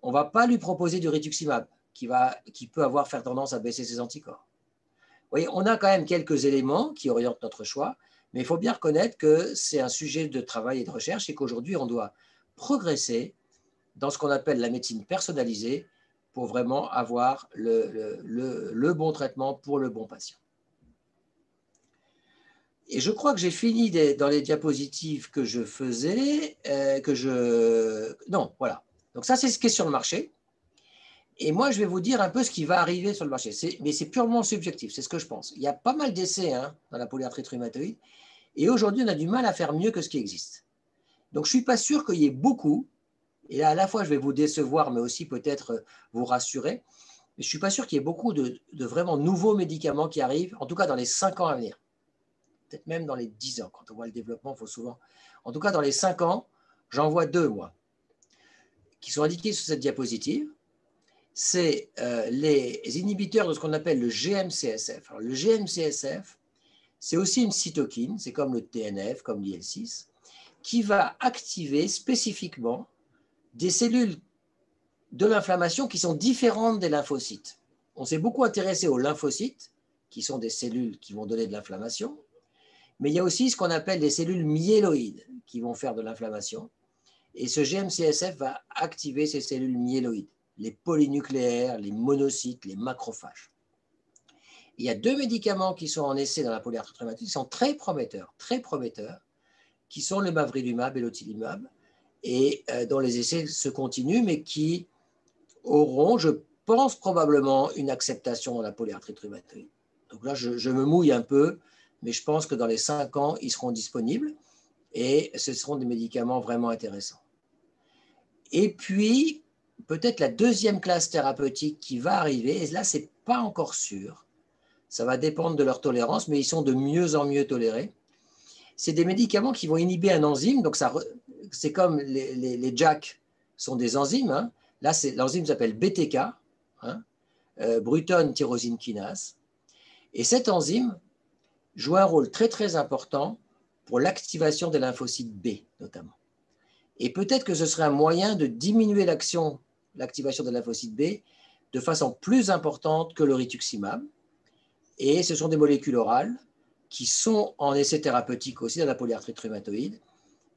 On ne va pas lui proposer du rituximab qui, va, qui peut avoir faire tendance à baisser ses anticorps. On a quand même quelques éléments qui orientent notre choix, mais il faut bien reconnaître que c'est un sujet de travail et de recherche et qu'aujourd'hui, on doit progresser dans ce qu'on appelle la médecine personnalisée pour vraiment avoir le, bon traitement pour le bon patient. Et je crois que j'ai fini dans les diapositives que je faisais, euh, que je... Non, voilà. Donc ça, c'est ce qui est sur le marché. Et moi, je vais vous dire un peu ce qui va arriver sur le marché. Mais c'est purement subjectif, c'est ce que je pense. Il y a pas mal d'essais hein, dans la polyarthrite rhumatoïde. Et aujourd'hui, on a du mal à faire mieux que ce qui existe. Donc, je ne suis pas sûr qu'il y ait beaucoup. Et là, à la fois, je vais vous décevoir, mais aussi peut-être vous rassurer. Mais je ne suis pas sûr qu'il y ait beaucoup de, vraiment nouveaux médicaments qui arrivent, en tout cas dans les 5 ans à venir. Peut-être même dans les 10 ans. Quand on voit le développement, il faut souvent. En tout cas, dans les 5 ans, j'en vois deux, moi, qui sont indiqués sur cette diapositive c'est euh, les inhibiteurs de ce qu'on appelle le GMCSF. le GMCSF, c'est aussi une cytokine, c'est comme le TNF, comme l'IL6, qui va activer spécifiquement des cellules de l'inflammation qui sont différentes des lymphocytes. On s'est beaucoup intéressé aux lymphocytes, qui sont des cellules qui vont donner de l'inflammation, mais il y a aussi ce qu'on appelle des cellules myéloïdes qui vont faire de l'inflammation. Et ce GMCSF va activer ces cellules myéloïdes, les polynucléaires, les monocytes, les macrophages. Il y a deux médicaments qui sont en essai dans la polyarthrite rhumatoïde, qui sont très prometteurs, très prometteurs, qui sont le mavridumab et l'otilimab, et euh, dont les essais se continuent, mais qui auront, je pense, probablement une acceptation dans la polyarthrite rhumatoïde. Donc là, je, me mouille un peu, mais je pense que dans les cinq ans, ils seront disponibles et ce seront des médicaments vraiment intéressants. Et puis, peut-être la deuxième classe thérapeutique qui va arriver, et là, ce n'est pas encore sûr, ça va dépendre de leur tolérance, mais ils sont de mieux en mieux tolérés. C'est des médicaments qui vont inhiber un enzyme, donc c'est comme les, les, JAK sont des enzymes. Hein. Là, l'enzyme s'appelle BTK, hein, euh, Bruton tyrosine kinase. Et cette enzyme joue un rôle très très important pour l'activation des lymphocytes B notamment. Et peut-être que ce serait un moyen de diminuer l'action, l'activation des lymphocytes B de façon plus importante que le rituximab. Et ce sont des molécules orales qui sont en essai thérapeutique aussi dans la polyarthrite rhumatoïde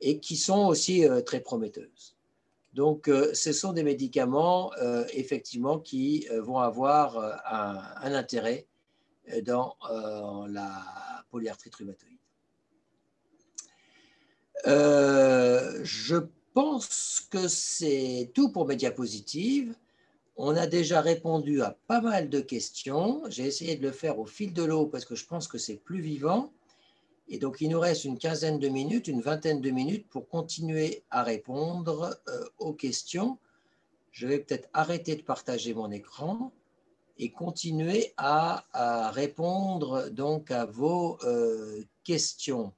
et qui sont aussi euh, très prometteuses. Donc, euh, ce sont des médicaments, euh, effectivement, qui vont avoir un, intérêt dans la polyarthrite rhumatoïde. je pense que c'est tout pour mes diapositives. On a déjà répondu à pas mal de questions. J'ai essayé de le faire au fil de l'eau parce que je pense que c'est plus vivant. Et donc, il nous reste une quinzaine de minutes, une vingtaine de minutes pour continuer à répondre euh, aux questions. Je vais peut-être arrêter de partager mon écran et continuer à, répondre donc à vos euh, questions.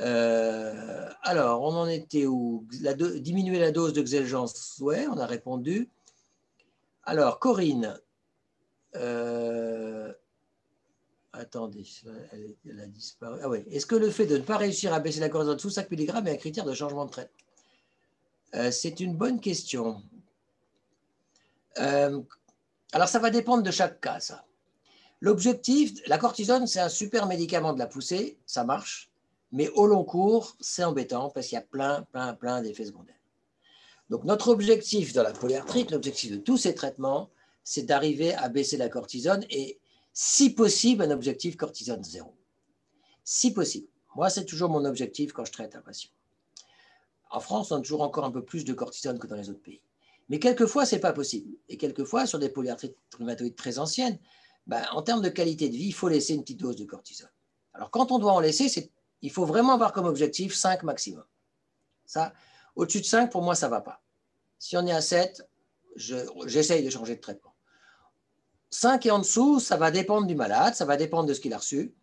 Euh, alors, on en était où? Diminuer la dose de Xeljanz, ouais, on a répondu. Alors, Corinne, euh, attendez, elle, a disparu. Ah oui, est-ce que le fait de ne pas réussir à baisser la cortisone sous 5 mg est un critère de changement de trait? C'est une bonne question. Alors, ça va dépendre de chaque cas, ça. L'objectif, la cortisone, c'est un super médicament de la poussée, ça marche, mais au long cours, c'est embêtant parce qu'il y a plein, plein, plein d'effets secondaires. Donc notre objectif dans la polyarthrite, l'objectif de tous ces traitements, c'est d'arriver à baisser la cortisone et si possible un objectif cortisone zéro. Si possible. Moi, c'est toujours mon objectif quand je traite un patient. En France, on a toujours encore un peu plus de cortisone que dans les autres pays. Mais quelquefois, ce n'est pas possible. Et quelquefois, sur des polyarthrites rhumatoïdes très anciennes, ben, en termes de qualité de vie, il faut laisser une petite dose de cortisone. Alors, quand on doit en laisser, il faut vraiment avoir comme objectif 5 maximum. Ça, au-dessus de 5, pour moi, ça ne va pas. Si on est à 7, j'essaye de changer de traitement. 5 et en dessous, ça va dépendre du malade, ça va dépendre de ce qu'il a reçu.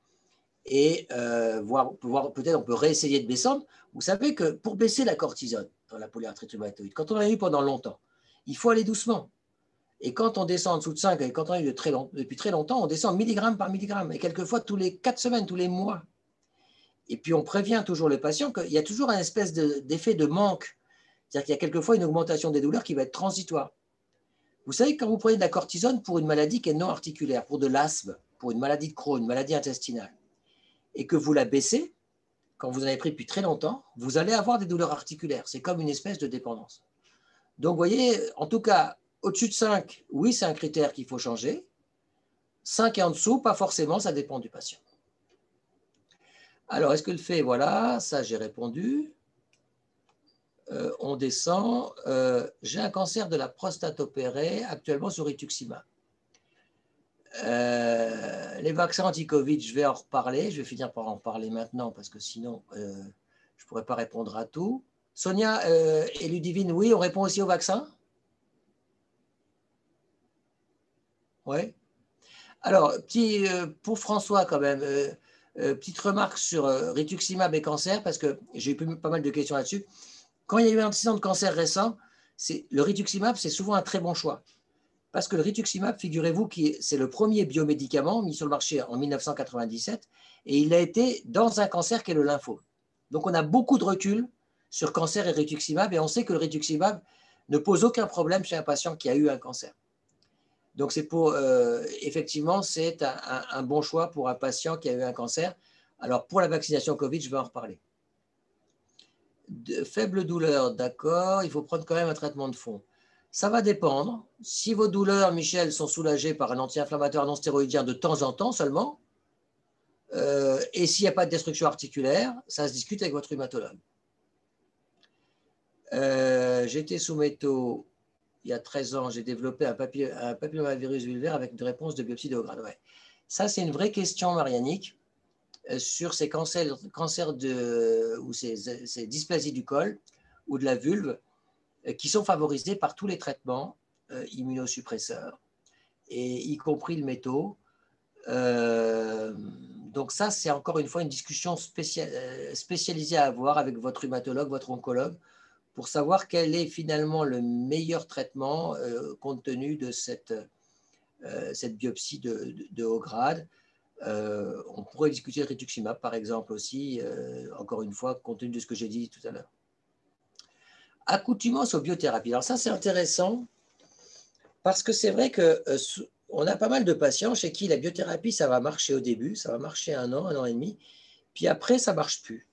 Et euh, voir, peut-être on peut réessayer de descendre. Vous savez que pour baisser la cortisone dans la polyarthrite rhumatoïde, quand on a eu pendant longtemps, il faut aller doucement. Et quand on descend en dessous de 5, et quand on a eu depuis très longtemps, on descend milligramme par milligramme, et quelquefois tous les 4 semaines, tous les mois. Et puis on prévient toujours le patient qu'il y a toujours un espèce d'effet de, manque. C'est-à-dire qu'il y a quelquefois une augmentation des douleurs qui va être transitoire. Vous savez, quand vous prenez de la cortisone pour une maladie qui est non articulaire, pour de l'asthme, pour une maladie de Crohn, une maladie intestinale, et que vous la baissez, quand vous en avez pris depuis très longtemps, vous allez avoir des douleurs articulaires. C'est comme une espèce de dépendance. Donc, vous voyez, en tout cas, au-dessus de 5, oui, c'est un critère qu'il faut changer. 5 et en dessous, pas forcément, ça dépend du patient. Alors, est-ce que le fait, voilà, ça j'ai répondu. Euh, on descend. Euh, j'ai un cancer de la prostate opéré, actuellement sur rituximab. Euh, les vaccins anti-Covid, je vais en reparler. Je vais finir par en parler maintenant parce que sinon, je ne pourrais pas répondre à tout. Sonia et Ludivine, oui, on répond aussi aux vaccins Oui. Alors, petit, pour François quand même, euh, petite remarque sur euh, rituximab et cancer, parce que j'ai eu pas mal de questions là-dessus. Quand il y a eu un accident de cancer récent, le rituximab, c'est souvent un très bon choix. Parce que le rituximab, figurez-vous, c'est le premier biomédicament mis sur le marché en 1997 et il a été dans un cancer qui est le lymphome. Donc on a beaucoup de recul sur cancer et rituximab et on sait que le rituximab ne pose aucun problème chez un patient qui a eu un cancer. Donc c'est pour euh, effectivement c'est un, bon choix pour un patient qui a eu un cancer. Alors pour la vaccination Covid, je vais en reparler. De faible douleur, d'accord, il faut prendre quand même un traitement de fond. Ça va dépendre. Si vos douleurs, Michel, sont soulagées par un anti-inflammatoire non stéroïdien de temps en temps seulement, euh, et s'il n'y a pas de destruction articulaire, ça se discute avec votre rhumatologue. Euh, j'étais sous métaux il y a 13 ans, j'ai développé un, papillomavirus vulvaire avec une réponse de biopsie de haut grade. Ça, c'est une vraie question, Marianique, euh, sur ces cancers, de, ou ces, ces, dysplasies du col ou de la vulve qui sont favorisés par tous les traitements immunosuppresseurs, et y compris le métaux. Donc ça, c'est encore une fois une discussion euh, spécialisée à avoir avec votre rhumatologue, votre oncologue, pour savoir quel est finalement le meilleur traitement euh, compte tenu de cette, euh, cette biopsie de, haut grade. on pourrait discuter de rituximab, par exemple, aussi, encore une fois, compte tenu de ce que j'ai dit tout à l'heure. Accoutumance aux biothérapies. Alors ça, c'est intéressant parce que c'est vrai que on a pas mal de patients chez qui la biothérapie, ça va marcher au début, ça va marcher un an, un an et demi, puis après, ça ne marche plus.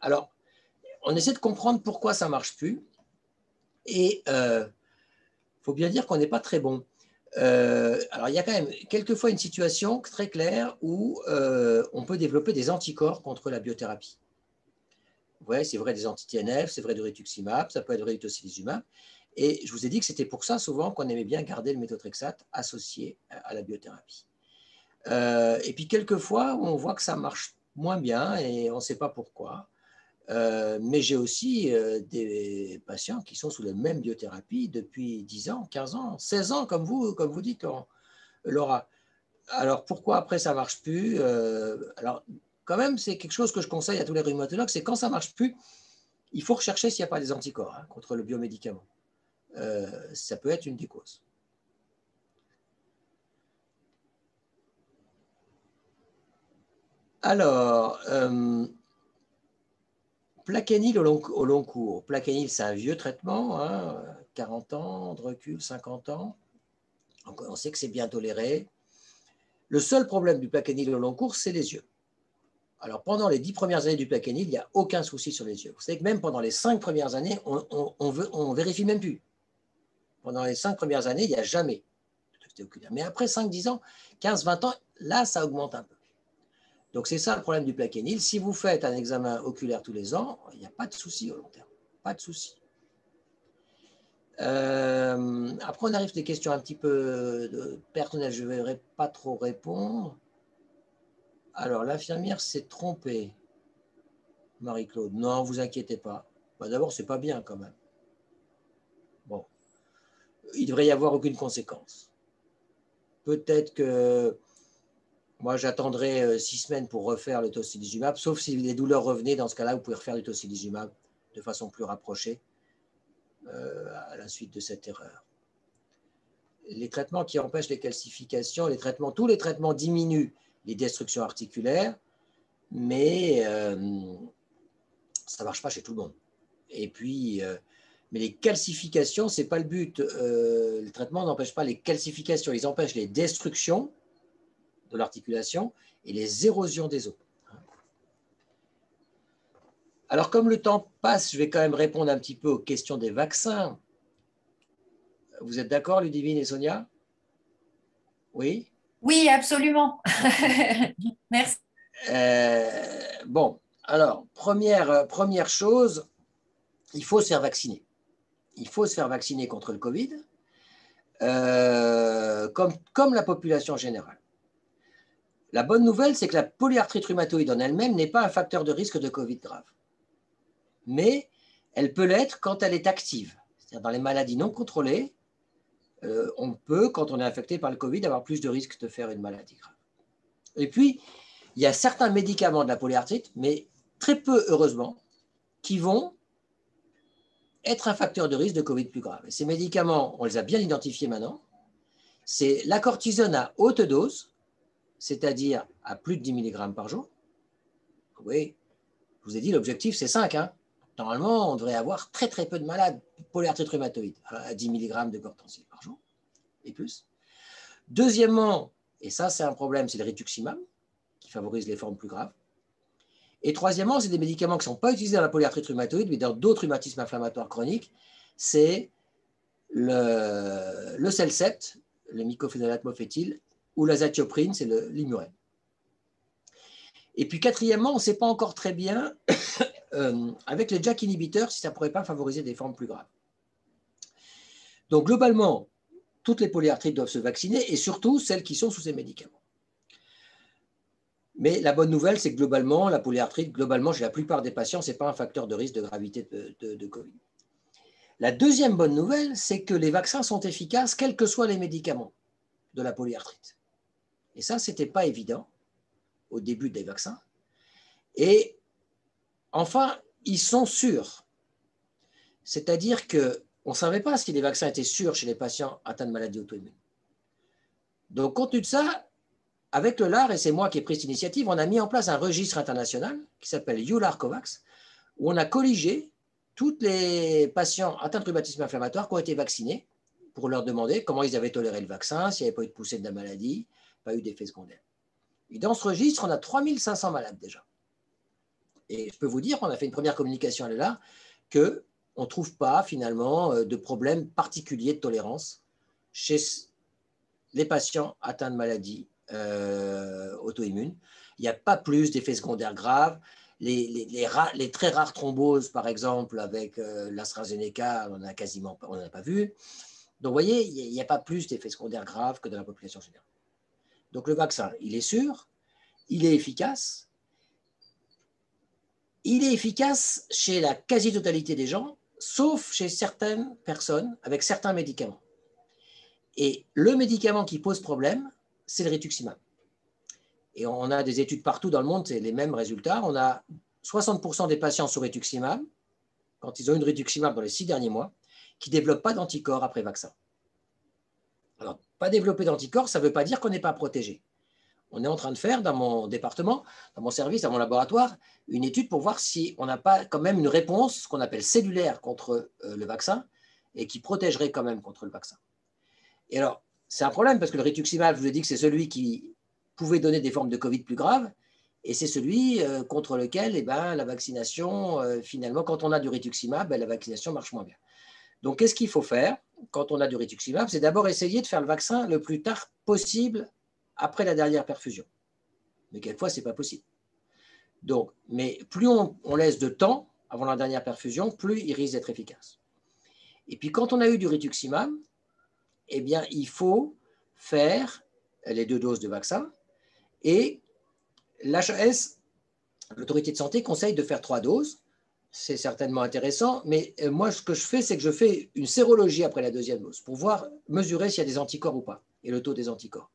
Alors, on essaie de comprendre pourquoi ça marche plus. Et il euh, faut bien dire qu'on n'est pas très bon. Euh, alors, il y a quand même quelquefois une situation très claire où euh, on peut développer des anticorps contre la biothérapie. Ouais, c'est vrai des anti-TNF, c'est vrai du rituximab, ça peut être du tocilizumab. Et je vous ai dit que c'était pour ça souvent qu'on aimait bien garder le méthotrexate associé à la biothérapie. Et puis quelquefois, on voit que ça marche moins bien et on ne sait pas pourquoi. Euh, mais j'ai aussi euh, des patients qui sont sous la même biothérapie depuis 10 ans, 15 ans, 16 ans, comme vous, comme vous dites, Laura. Alors pourquoi après ça marche plus Alors quand même, c'est quelque chose que je conseille à tous les rhumatologues, c'est quand ça marche plus, il faut rechercher s'il n'y a pas des anticorps hein, contre le biomédicament. Euh, ça peut être une des causes. Alors, euh, Plaquenil au long, cours. Plaquenil, c'est un vieux traitement, 40 hein, ans de recul, 50 ans. On sait que c'est bien toléré. Le seul problème du plaquenil au long cours, c'est les yeux. Alors, pendant les dix premières années du plaquenil, il n'y a aucun souci sur les yeux. Vous savez que même pendant les cinq premières années, on, ne vérifie même plus. Pendant les cinq premières années, il n'y a jamais. Mais après 5-10 ans, 15-20 ans, là, ça augmente un peu. Donc, c'est ça le problème du plaquenil. Si vous faites un examen oculaire tous les ans, il n'y a pas de souci au long terme. Pas de souci. Euh, après, on arrive à des questions un petit peu personnelles. Je ne vais pas trop répondre. Alors, l'infirmière s'est trompée, Marie-Claude. Non, vous inquiétez pas. Bah, D'abord, c'est pas bien quand même il devrait y avoir aucune conséquence. Peut-être que moi, j'attendrai euh, six semaines pour refaire le tocilizumab, sauf si les douleurs revenaient. Dans ce cas-là, vous pouvez refaire le tocilizumab de façon plus rapprochée euh, à la suite de cette erreur. Les traitements qui empêchent les calcifications, les traitements, tous les traitements diminuent les destructions articulaires, mais euh, ça ne marche pas chez tout le monde. Et puis, mais les calcifications, ce n'est pas le but. Le traitement n'empêche pas les calcifications, ils empêchent les destructions de l'articulation et les érosions des os. Alors, comme le temps passe, je vais quand même répondre un petit peu aux questions des vaccins. Vous êtes d'accord, Ludivine et Sonia? Oui? Oui, absolument. [laughs] Merci. Euh, bon, alors, première, première chose, il faut se faire vacciner il faut se faire vacciner contre le Covid, euh, comme, comme la population générale. La bonne nouvelle, c'est que la polyarthrite rhumatoïde en elle-même n'est pas un facteur de risque de Covid grave. Mais elle peut l'être quand elle est active. C'est-à-dire dans les maladies non contrôlées, euh, on peut, quand on est infecté par le Covid, avoir plus de risques de faire une maladie grave. Et puis, il y a certains médicaments de la polyarthrite, mais très peu, heureusement, qui vont être un facteur de risque de Covid plus grave. ces médicaments, on les a bien identifiés maintenant. C'est la cortisone à haute dose, c'est-à-dire à plus de 10 mg par jour. Oui, je vous ai dit, l'objectif, c'est 5. Hein. Normalement, on devrait avoir très très peu de malades polyarthrite rhumatoïde à 10 mg de cortisone par jour et plus. Deuxièmement, et ça c'est un problème, c'est le rituximab qui favorise les formes plus graves. Et troisièmement, c'est des médicaments qui ne sont pas utilisés dans la polyarthrite rhumatoïde, mais dans d'autres rhumatismes inflammatoires chroniques. C'est le, le le mycophénolate ou l'azatioprine, c'est l'imurène. Et puis quatrièmement, on ne sait pas encore très bien, [coughs] euh, avec les JAK inhibiteurs, si ça ne pourrait pas favoriser des formes plus graves. Donc globalement, toutes les polyarthrites doivent se vacciner, et surtout celles qui sont sous ces médicaments. Mais la bonne nouvelle, c'est que globalement, la polyarthrite, globalement, chez la plupart des patients, ce n'est pas un facteur de risque de gravité de, Covid. La deuxième bonne nouvelle, c'est que les vaccins sont efficaces, quels que soient les médicaments de la polyarthrite. Et ça, ce n'était pas évident au début des vaccins. Et enfin, ils sont sûrs. C'est-à-dire qu'on ne savait pas si les vaccins étaient sûrs chez les patients atteints de maladies auto-immunes. Donc, compte tenu de ça, avec le LAR, et c'est moi qui ai pris cette initiative, on a mis en place un registre international qui s'appelle ULAR COVAX, où on a colligé tous les patients atteints de rhumatisme inflammatoire qui ont été vaccinés pour leur demander comment ils avaient toléré le vaccin, s'il n'y avait pas eu de poussée de la maladie, pas eu d'effet secondaire. Et dans ce registre, on a 3500 malades déjà. Et je peux vous dire, on a fait une première communication à là qu'on ne trouve pas finalement euh, de problème particulier de tolérance chez les patients atteints de maladies euh, auto-immune. Il n'y a pas plus d'effets secondaires graves. Les, très rares thromboses, par exemple, avec euh, l'AstraZeneca, on n'en a quasiment on a pas vu. Donc, vous voyez, il n'y a, pas plus d'effets secondaires graves que dans la population générale. Donc, le vaccin, il est sûr, il est efficace. Il est efficace chez la quasi-totalité des gens, sauf chez certaines personnes avec certains médicaments. Et le médicament qui pose problème, c'est le rituximab. Et on a des études partout dans le monde, c'est les mêmes résultats. On a 60% des patients sur rituximab, quand ils ont une rituximab dans les six derniers mois, qui ne développent pas d'anticorps après vaccin. Pas développer d'anticorps, ça ne veut pas dire qu'on n'est pas protégé. On est en train de faire dans mon département, dans mon service, dans mon laboratoire, une étude pour voir si on n'a pas quand même une réponse, ce qu'on appelle cellulaire contre euh, le vaccin, et qui protégerait quand même contre le vaccin. Et alors, c'est un problème parce que le rituximab, je vous ai dit que c'est celui qui pouvait donner des formes de Covid plus graves. Et c'est celui euh, contre lequel eh ben, la vaccination, euh, finalement, quand on a du rituximab, ben, la vaccination marche moins bien. Donc, qu'est-ce qu'il faut faire quand on a du rituximab? C'est d'abord essayer de faire le vaccin le plus tard possible après la dernière perfusion. Mais quelquefois, ce n'est pas possible. Donc, mais plus on, laisse de temps avant la dernière perfusion, plus il risque d'être efficace. Et puis, quand on a eu du rituximab, eh bien, il faut faire les deux doses de vaccin. Et l'HAS, l'autorité de santé, conseille de faire trois doses. C'est certainement intéressant, mais euh, moi, ce que je fais, c'est que je fais une sérologie après la deuxième dose pour voir, mesurer s'il y a des anticorps ou pas, et le taux des anticorps.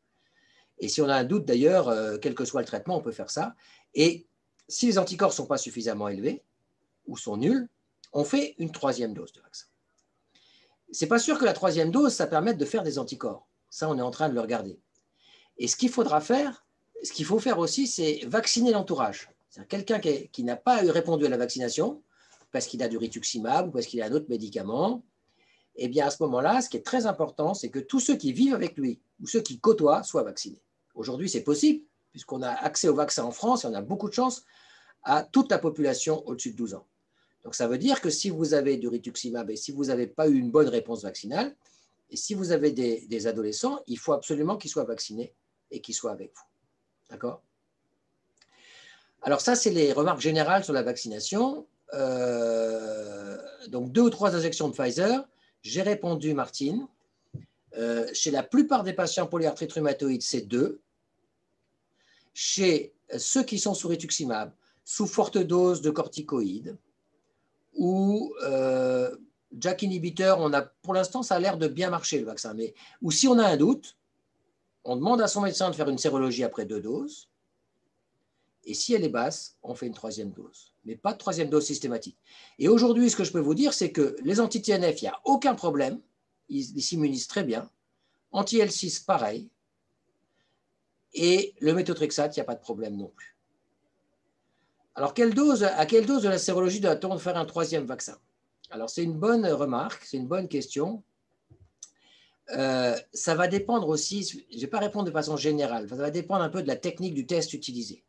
Et si on a un doute d'ailleurs, euh, quel que soit le traitement, on peut faire ça. Et si les anticorps ne sont pas suffisamment élevés ou sont nuls, on fait une troisième dose de vaccin c'est pas sûr que la troisième dose, ça permette de faire des anticorps. Ça, on est en train de le regarder. Et ce qu'il faudra faire, ce qu'il faut faire aussi, c'est vacciner l'entourage. Quelqu'un qui, n'a pas répondu à la vaccination, parce qu'il a du rituximab ou parce qu'il a un autre médicament, eh bien à ce moment-là, ce qui est très important, c'est que tous ceux qui vivent avec lui ou ceux qui côtoient soient vaccinés. Aujourd'hui, c'est possible, puisqu'on a accès au vaccin en France et on a beaucoup de chance à toute la population au-dessus de 12 ans. Donc ça veut dire que si vous avez du rituximab et si vous n'avez pas eu une bonne réponse vaccinale, et si vous avez des, adolescents, il faut absolument qu'ils soient vaccinés et qu'ils soient avec vous. D'accord? Alors ça, c'est les remarques générales sur la vaccination. Euh, donc deux ou trois injections de Pfizer. J'ai répondu, Martine. Euh, chez la plupart des patients polyarthrite rhumatoïde, c'est deux. Chez ceux qui sont sous rituximab, sous forte dose de corticoïdes, ou euh, Jack inhibiteur, on a, pour l'instant, ça a l'air de bien marcher le vaccin. Mais, ou si on a un doute, on demande à son médecin de faire une sérologie après deux doses. Et si elle est basse, on fait une troisième dose. Mais pas de troisième dose systématique. Et aujourd'hui, ce que je peux vous dire, c'est que les anti-TNF, il n'y a aucun problème. Ils s'immunisent très bien. Anti-L6, pareil. Et le méthotrexate, il n'y a pas de problème non plus. Alors, quelle dose, à quelle dose de la sérologie doit-on faire un troisième vaccin? Alors, c'est une bonne remarque, c'est une bonne question. Euh, ça va dépendre aussi, je ne vais pas répondre de façon générale, ça va dépendre un peu de la technique du test utilisé.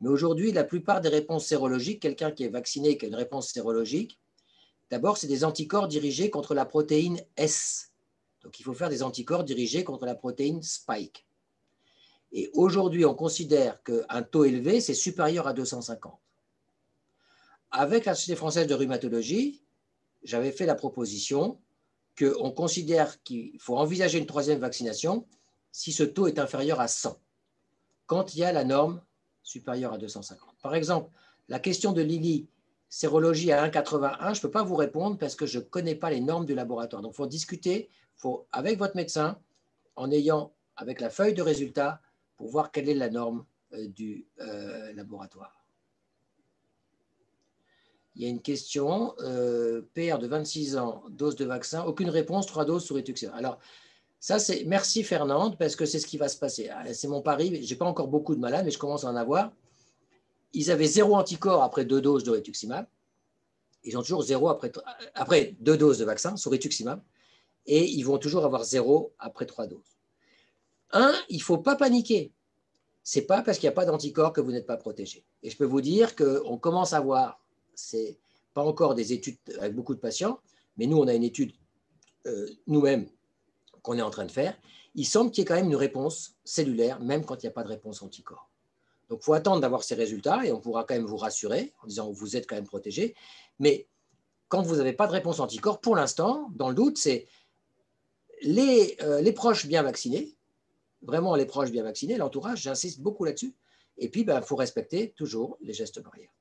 Mais aujourd'hui, la plupart des réponses sérologiques, quelqu'un qui est vacciné qui a une réponse sérologique, d'abord, c'est des anticorps dirigés contre la protéine S. Donc, il faut faire des anticorps dirigés contre la protéine Spike. Et aujourd'hui, on considère qu'un taux élevé, c'est supérieur à 250. Avec la Société française de rhumatologie, j'avais fait la proposition qu'on considère qu'il faut envisager une troisième vaccination si ce taux est inférieur à 100, quand il y a la norme supérieure à 250. Par exemple, la question de Lily, sérologie à 1,81, je ne peux pas vous répondre parce que je ne connais pas les normes du laboratoire. Donc, il faut discuter faut, avec votre médecin en ayant, avec la feuille de résultat, pour voir quelle est la norme euh, du euh, laboratoire. Il y a une question. Euh, PR de 26 ans, dose de vaccin. Aucune réponse, trois doses sur rituximab. Alors, c'est merci Fernande, parce que c'est ce qui va se passer. Ah, c'est mon pari. Je n'ai pas encore beaucoup de malades, mais je commence à en avoir. Ils avaient zéro anticorps après deux doses de rituximab. Ils ont toujours zéro après, deux doses de vaccin sur rituximab. Et ils vont toujours avoir zéro après trois doses. Un, il ne faut pas paniquer. Ce n'est pas parce qu'il n'y a pas d'anticorps que vous n'êtes pas protégé. Et je peux vous dire qu'on commence à voir c'est pas encore des études avec beaucoup de patients, mais nous, on a une étude euh, nous-mêmes qu'on est en train de faire. Il semble qu'il y ait quand même une réponse cellulaire, même quand il n'y a pas de réponse anticorps. Donc, il faut attendre d'avoir ces résultats et on pourra quand même vous rassurer en disant vous êtes quand même protégé. Mais quand vous n'avez pas de réponse anticorps, pour l'instant, dans le doute, c'est les, euh, proches bien vaccinés, vraiment les proches bien vaccinés, l'entourage, j'insiste beaucoup là-dessus. Et puis, il ben, faut respecter toujours les gestes barrières.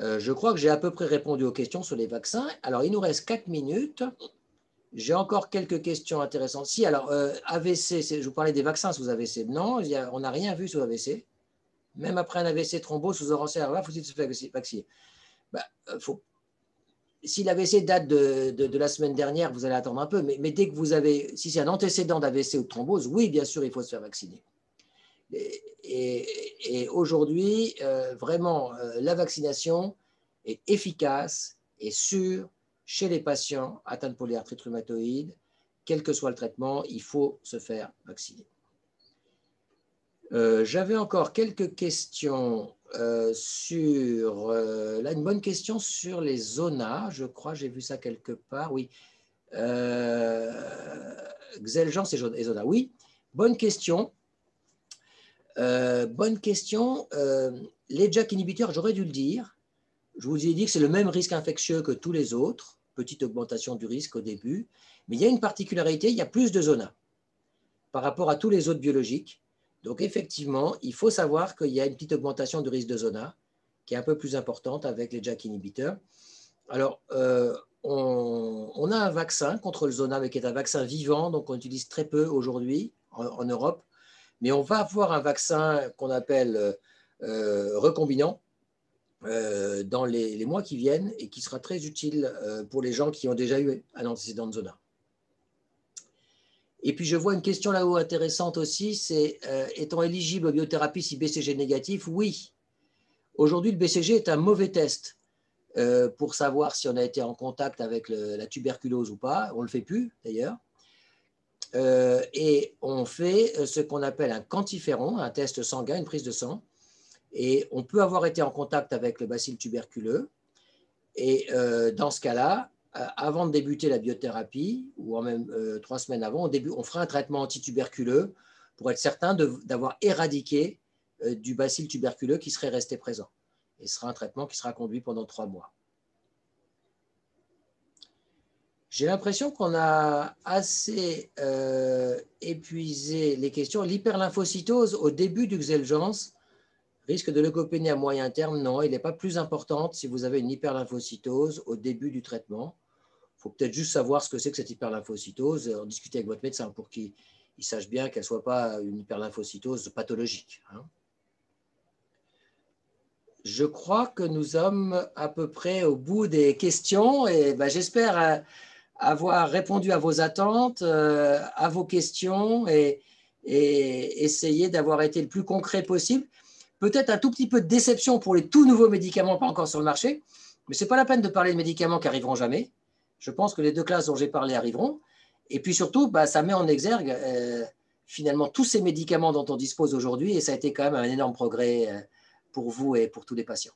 Euh, je crois que j'ai à peu près répondu aux questions sur les vaccins. Alors, il nous reste 4 minutes. J'ai encore quelques questions intéressantes. Si, alors, euh, AVC, je vous parlais des vaccins sous AVC. Non, on n'a rien vu sous AVC. Même après un AVC thrombose sous orange faut-il se faire vacciner? Bah, euh, Si l'AVC date de, la semaine dernière, vous allez attendre un peu. Mais dès que vous avez, si c'est un antécédent d'AVC ou de thrombose, oui, bien sûr, il faut se faire vacciner. Et, aujourd'hui, euh, vraiment, euh, la vaccination est efficace et sûre chez les patients atteints de polyarthrite rhumatoïde. Quel que soit le traitement, il faut se faire vacciner. Euh, j'avais encore quelques questions sur. là, une bonne question sur les zonas. Je crois, j'ai vu ça quelque part. Oui. Xeljan, c'est zona. Oui, bonne question. Euh, bonne question. Euh, les JAK inhibiteurs, j'aurais dû le dire. Je vous ai dit que c'est le même risque infectieux que tous les autres. Petite augmentation du risque au début. Mais il y a une particularité, il y a plus de zona par rapport à tous les autres biologiques. Donc effectivement, il faut savoir qu'il y a une petite augmentation du risque de zona qui est un peu plus importante avec les JAK inhibiteurs. Alors, euh, on, a un vaccin contre le zona, mais qui est un vaccin vivant, donc on utilise très peu aujourd'hui en Europe mais on va avoir un vaccin qu'on appelle euh, euh, recombinant euh, dans les, mois qui viennent et qui sera très utile pour les gens qui ont déjà eu un antécédent de zona. Et puis je vois une question là-haut intéressante aussi, c'est est-on éligible aux biothérapies si BCG négatif? Oui. Aujourd'hui, le BCG est un mauvais test pour savoir si on a été en contact avec la tuberculose ou pas. On ne le fait plus d'ailleurs. Euh, et on fait euh, ce qu'on appelle un quantiféron, un test sanguin, une prise de sang. Et on peut avoir été en contact avec le bacille tuberculeux. Et euh, dans ce cas-là, avant de débuter la biothérapie, ou en même trois semaines avant, on, on, fera un traitement antituberculeux pour être certain d'avoir éradiqué du bacille tuberculeux qui serait resté présent. Et ce sera un traitement qui sera conduit pendant trois mois. J'ai l'impression qu'on a assez euh, épuisé les questions. L'hyperlymphocytose au début du Xeljanz, risque de leucopénie à moyen terme, non, il n'est pas plus importante si vous avez une hyperlymphocytose au début du traitement. Il faut peut-être juste savoir ce que c'est que cette hyperlymphocytose, en discuter avec votre médecin pour qu'il ils sachent bien qu'elle ne soit pas une hyperlymphocytose pathologique. Hein. Je crois que nous sommes à peu près au bout des questions et ben, j'espère euh, avoir répondu à vos attentes, euh, à vos questions et, essayer d'avoir été le plus concret possible. Peut-être un tout petit peu de déception pour les tout nouveaux médicaments pas encore sur le marché, mais ce n'est pas la peine de parler de médicaments qui arriveront jamais. Je pense que les deux classes dont j'ai parlé arriveront. Et puis surtout, bah, ça met en exergue euh, finalement tous ces médicaments dont on dispose aujourd'hui et ça a été quand même un énorme progrès pour vous et pour tous les patients.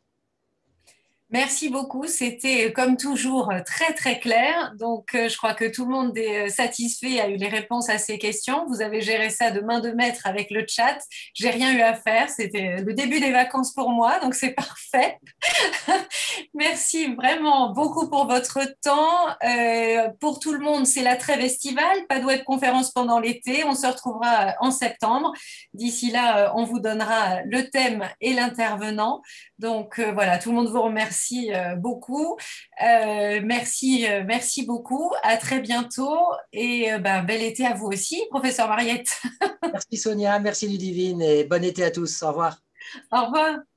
Merci beaucoup. C'était comme toujours très très clair. Donc euh, je crois que tout le monde est euh, satisfait, a eu les réponses à ces questions. Vous avez géré ça de main de maître avec le chat. J'ai rien eu à faire. C'était le début des vacances pour moi, donc c'est [laughs] parfait. Merci vraiment beaucoup pour votre temps. Euh, pour tout le monde, c'est la trêve estivale. Pas de web conférence pendant l'été. On se retrouvera en septembre. D'ici là, on vous donnera le thème et l'intervenant. Donc voilà, tout le monde vous remercie merci euh, beaucoup. Euh, merci, euh, merci beaucoup. À très bientôt et ben, bel été à vous aussi, professeur Mariette. [laughs] merci Sonia, merci Ludivine et bon été à tous. Au revoir. Au revoir.